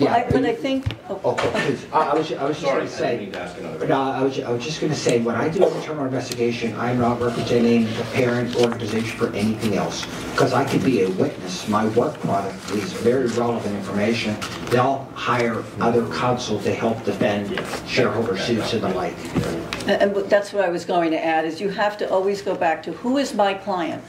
Well, I- But I think, oh. oh, Oh, please. I I was, I was just Sorry, gonna say. didn't mean to ask another No, I was, I was just going to say, when I do an internal investigation, I'm not representing the parent organization for anything else. Because I could be a witness, my work product is very relevant information. They'll hire other counsel to help defend shareholder suits and the like. and that's what I was going to add, is you have to always go back to who is my client?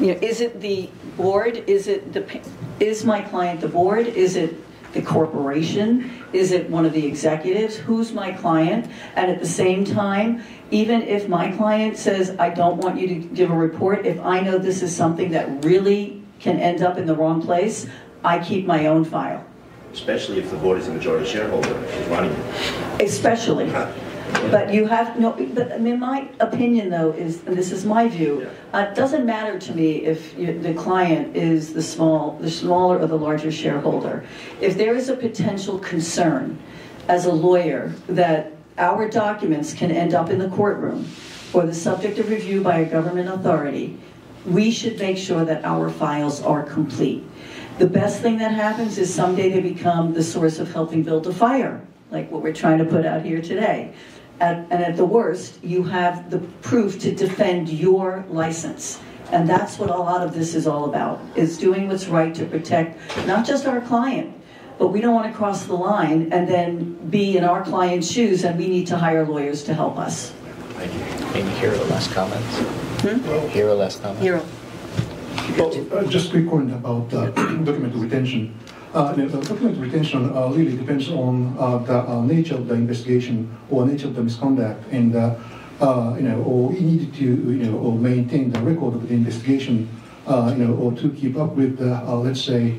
You know, is it the board? Is it the, pa- is my client the board? Is it the corporation? Is it one of the executives? Who's my client? And at the same time, even if my client says, I don't want you to give a report, if I know this is something that really can end up in the wrong place, I keep my own file, Especially if the board is a majority shareholder, is running it. especially. But you have, no, but I mean, my opinion though is, and this is my view, uh, it doesn't matter to me if you- the client is the small, the smaller or the larger shareholder. If there is a potential concern as a lawyer that our documents can end up in the courtroom or the subject of review by a government authority, we should make sure that our files are complete. The best thing that happens is someday they become the source of helping build a fire, like what we're trying to put out here today. At, and at the worst, you have the proof to defend your license. And that's what a lot of this is all about, is doing what's right to protect not just our client, but we don't want to cross the line and then be in our client's shoes and we need to hire lawyers to help us. Maybe here are less comments. Here are less comments. Hiro. Well, uh, just quick point about uh, document retention. Uh, the, uh, document retention uh, really depends on uh, the uh, nature of the investigation or nature of the misconduct, and uh, uh, you know, or we need to you know or maintain the record of the investigation, you know, or to keep up with the let's say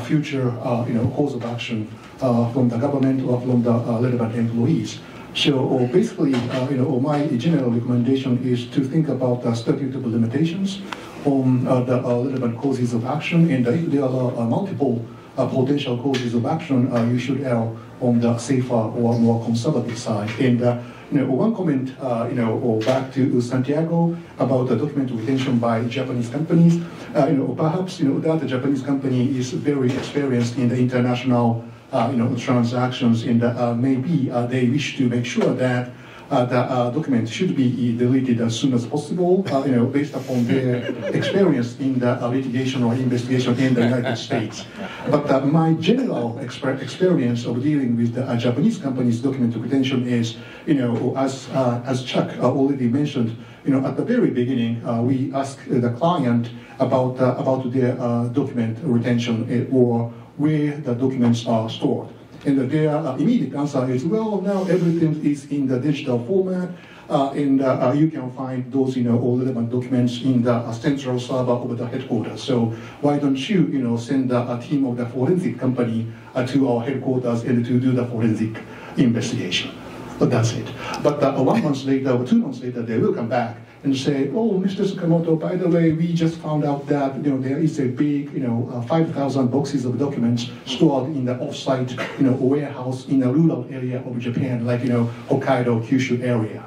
future you know course of action from the government or from the relevant employees. So basically, you know, my general recommendation is to think about the statute limitations on the relevant causes of action, and if there are multiple potential causes of action, uh, you should err on the safer or more conservative side. And uh, you know, one comment, uh, you know, or back to Santiago about the document retention by Japanese companies. You know, perhaps you know that the Japanese company is very experienced in the international, uh, you know, transactions, and uh, maybe uh, they wish to make sure that the uh, document should be deleted as soon as possible, uh, you know, based upon their experience in the uh, litigation or investigation in the United States. But uh, my general exper- experience of dealing with the uh, Japanese companies' document retention is, you know, as uh, as Chuck uh, already mentioned, you know, at the very beginning, uh, we ask uh, the client about uh, about their uh, document retention uh, or where the documents are stored. And their uh, immediate answer is, well, now everything is in the digital format, uh, and uh, you can find those, you know, all relevant documents in the central server of the headquarters. So why don't you, you know, send a team of the forensic company to our headquarters and to do the forensic investigation? But that's it. But uh, one month later or two months later, they will come back and say, "Oh, Mr. Sakamoto, by the way, we just found out that you know there is a big, you know, uh, 5,000 boxes of documents stored in the off-site, you know, warehouse in a rural area of Japan, like you know, Hokkaido, Kyushu area."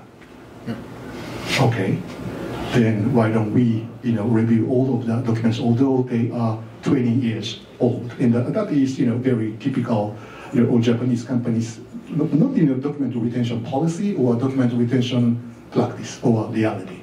Okay, then why don't we, you know, review all of the documents, although they are 20 years old, and uh, that is, you know, very typical, you know, of Japanese companies, not, not in a document retention policy or a document retention practice or reality.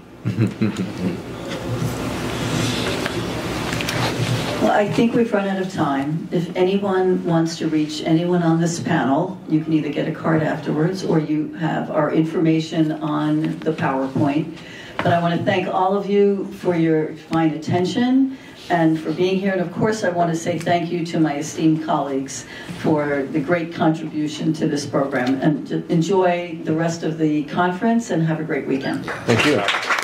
Well, I think we've run out of time. If anyone wants to reach anyone on this panel, you can either get a card afterwards or you have our information on the PowerPoint. But I want to thank all of you for your fine attention and for being here. And of course, I want to say thank you to my esteemed colleagues for the great contribution to this program. And enjoy the rest of the conference and have a great weekend. Thank you.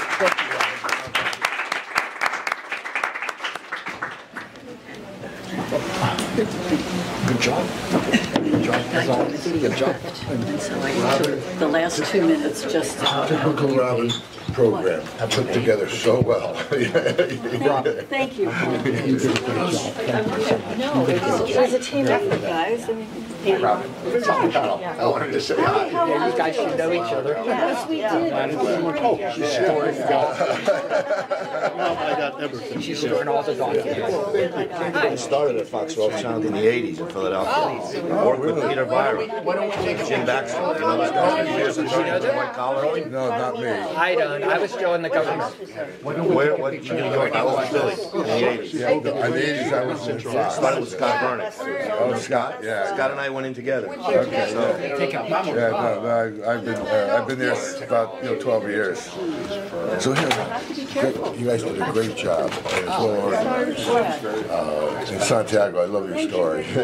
Good job. And so I took the last two minutes just to Typical Robin program, put together so well. Thank you. No, it was, it was a team effort, guys. I mean, Robin, I wanted to say hi. Yeah, you guys should know each other. Yes, we did. I got everything. She's oh, storing all the documents. I started at Fox Rothschild in the 80s in Philadelphia. Oh. Worked with Peter Byron, Jim Baxter, you know those guys? Years of white collar. No, not me. I don't, I was still in the government. Where, what, New York, I was in Philly in the 80s. Yeah, in the 80s, I was in Fox. Started with Scott Bernick. Oh, Scott, yeah. Scott and I went in together. Okay. So, Yeah, no, no, I, I've been, uh, I've been there about, you know, 12 years. So here, you guys did a great job. And it's well organized. Uh, in Santiago, I love your story.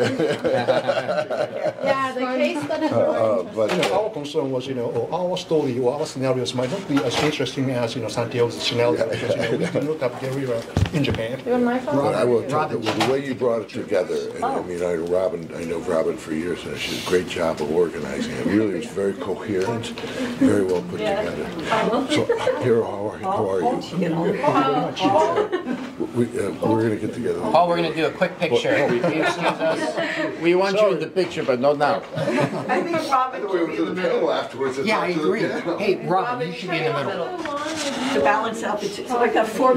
Yeah, the case study. Uh, but, uh, Our concern was, you know, our story or our scenarios might not be as interesting interesting as you know Santiago's Chanel because you know we can look up Gary uh, in Japan. You want my phone? But I will tell you, the way you brought it together, and I mean, I Robin, I know Robin for years, and she did a great job of organizing it. Really was very coherent, very well put together. So, Hiro, how are, how are you? You We, uh, we're gonna get together. Paul, we're going to do a quick picture. Will you excuse us? We want you in the picture, but not now. I think Robin We went to the panel afterwards. Yeah, I talked to the agree. panel. Hey, Robin, you should be in the middle. to balance out the two. So I got four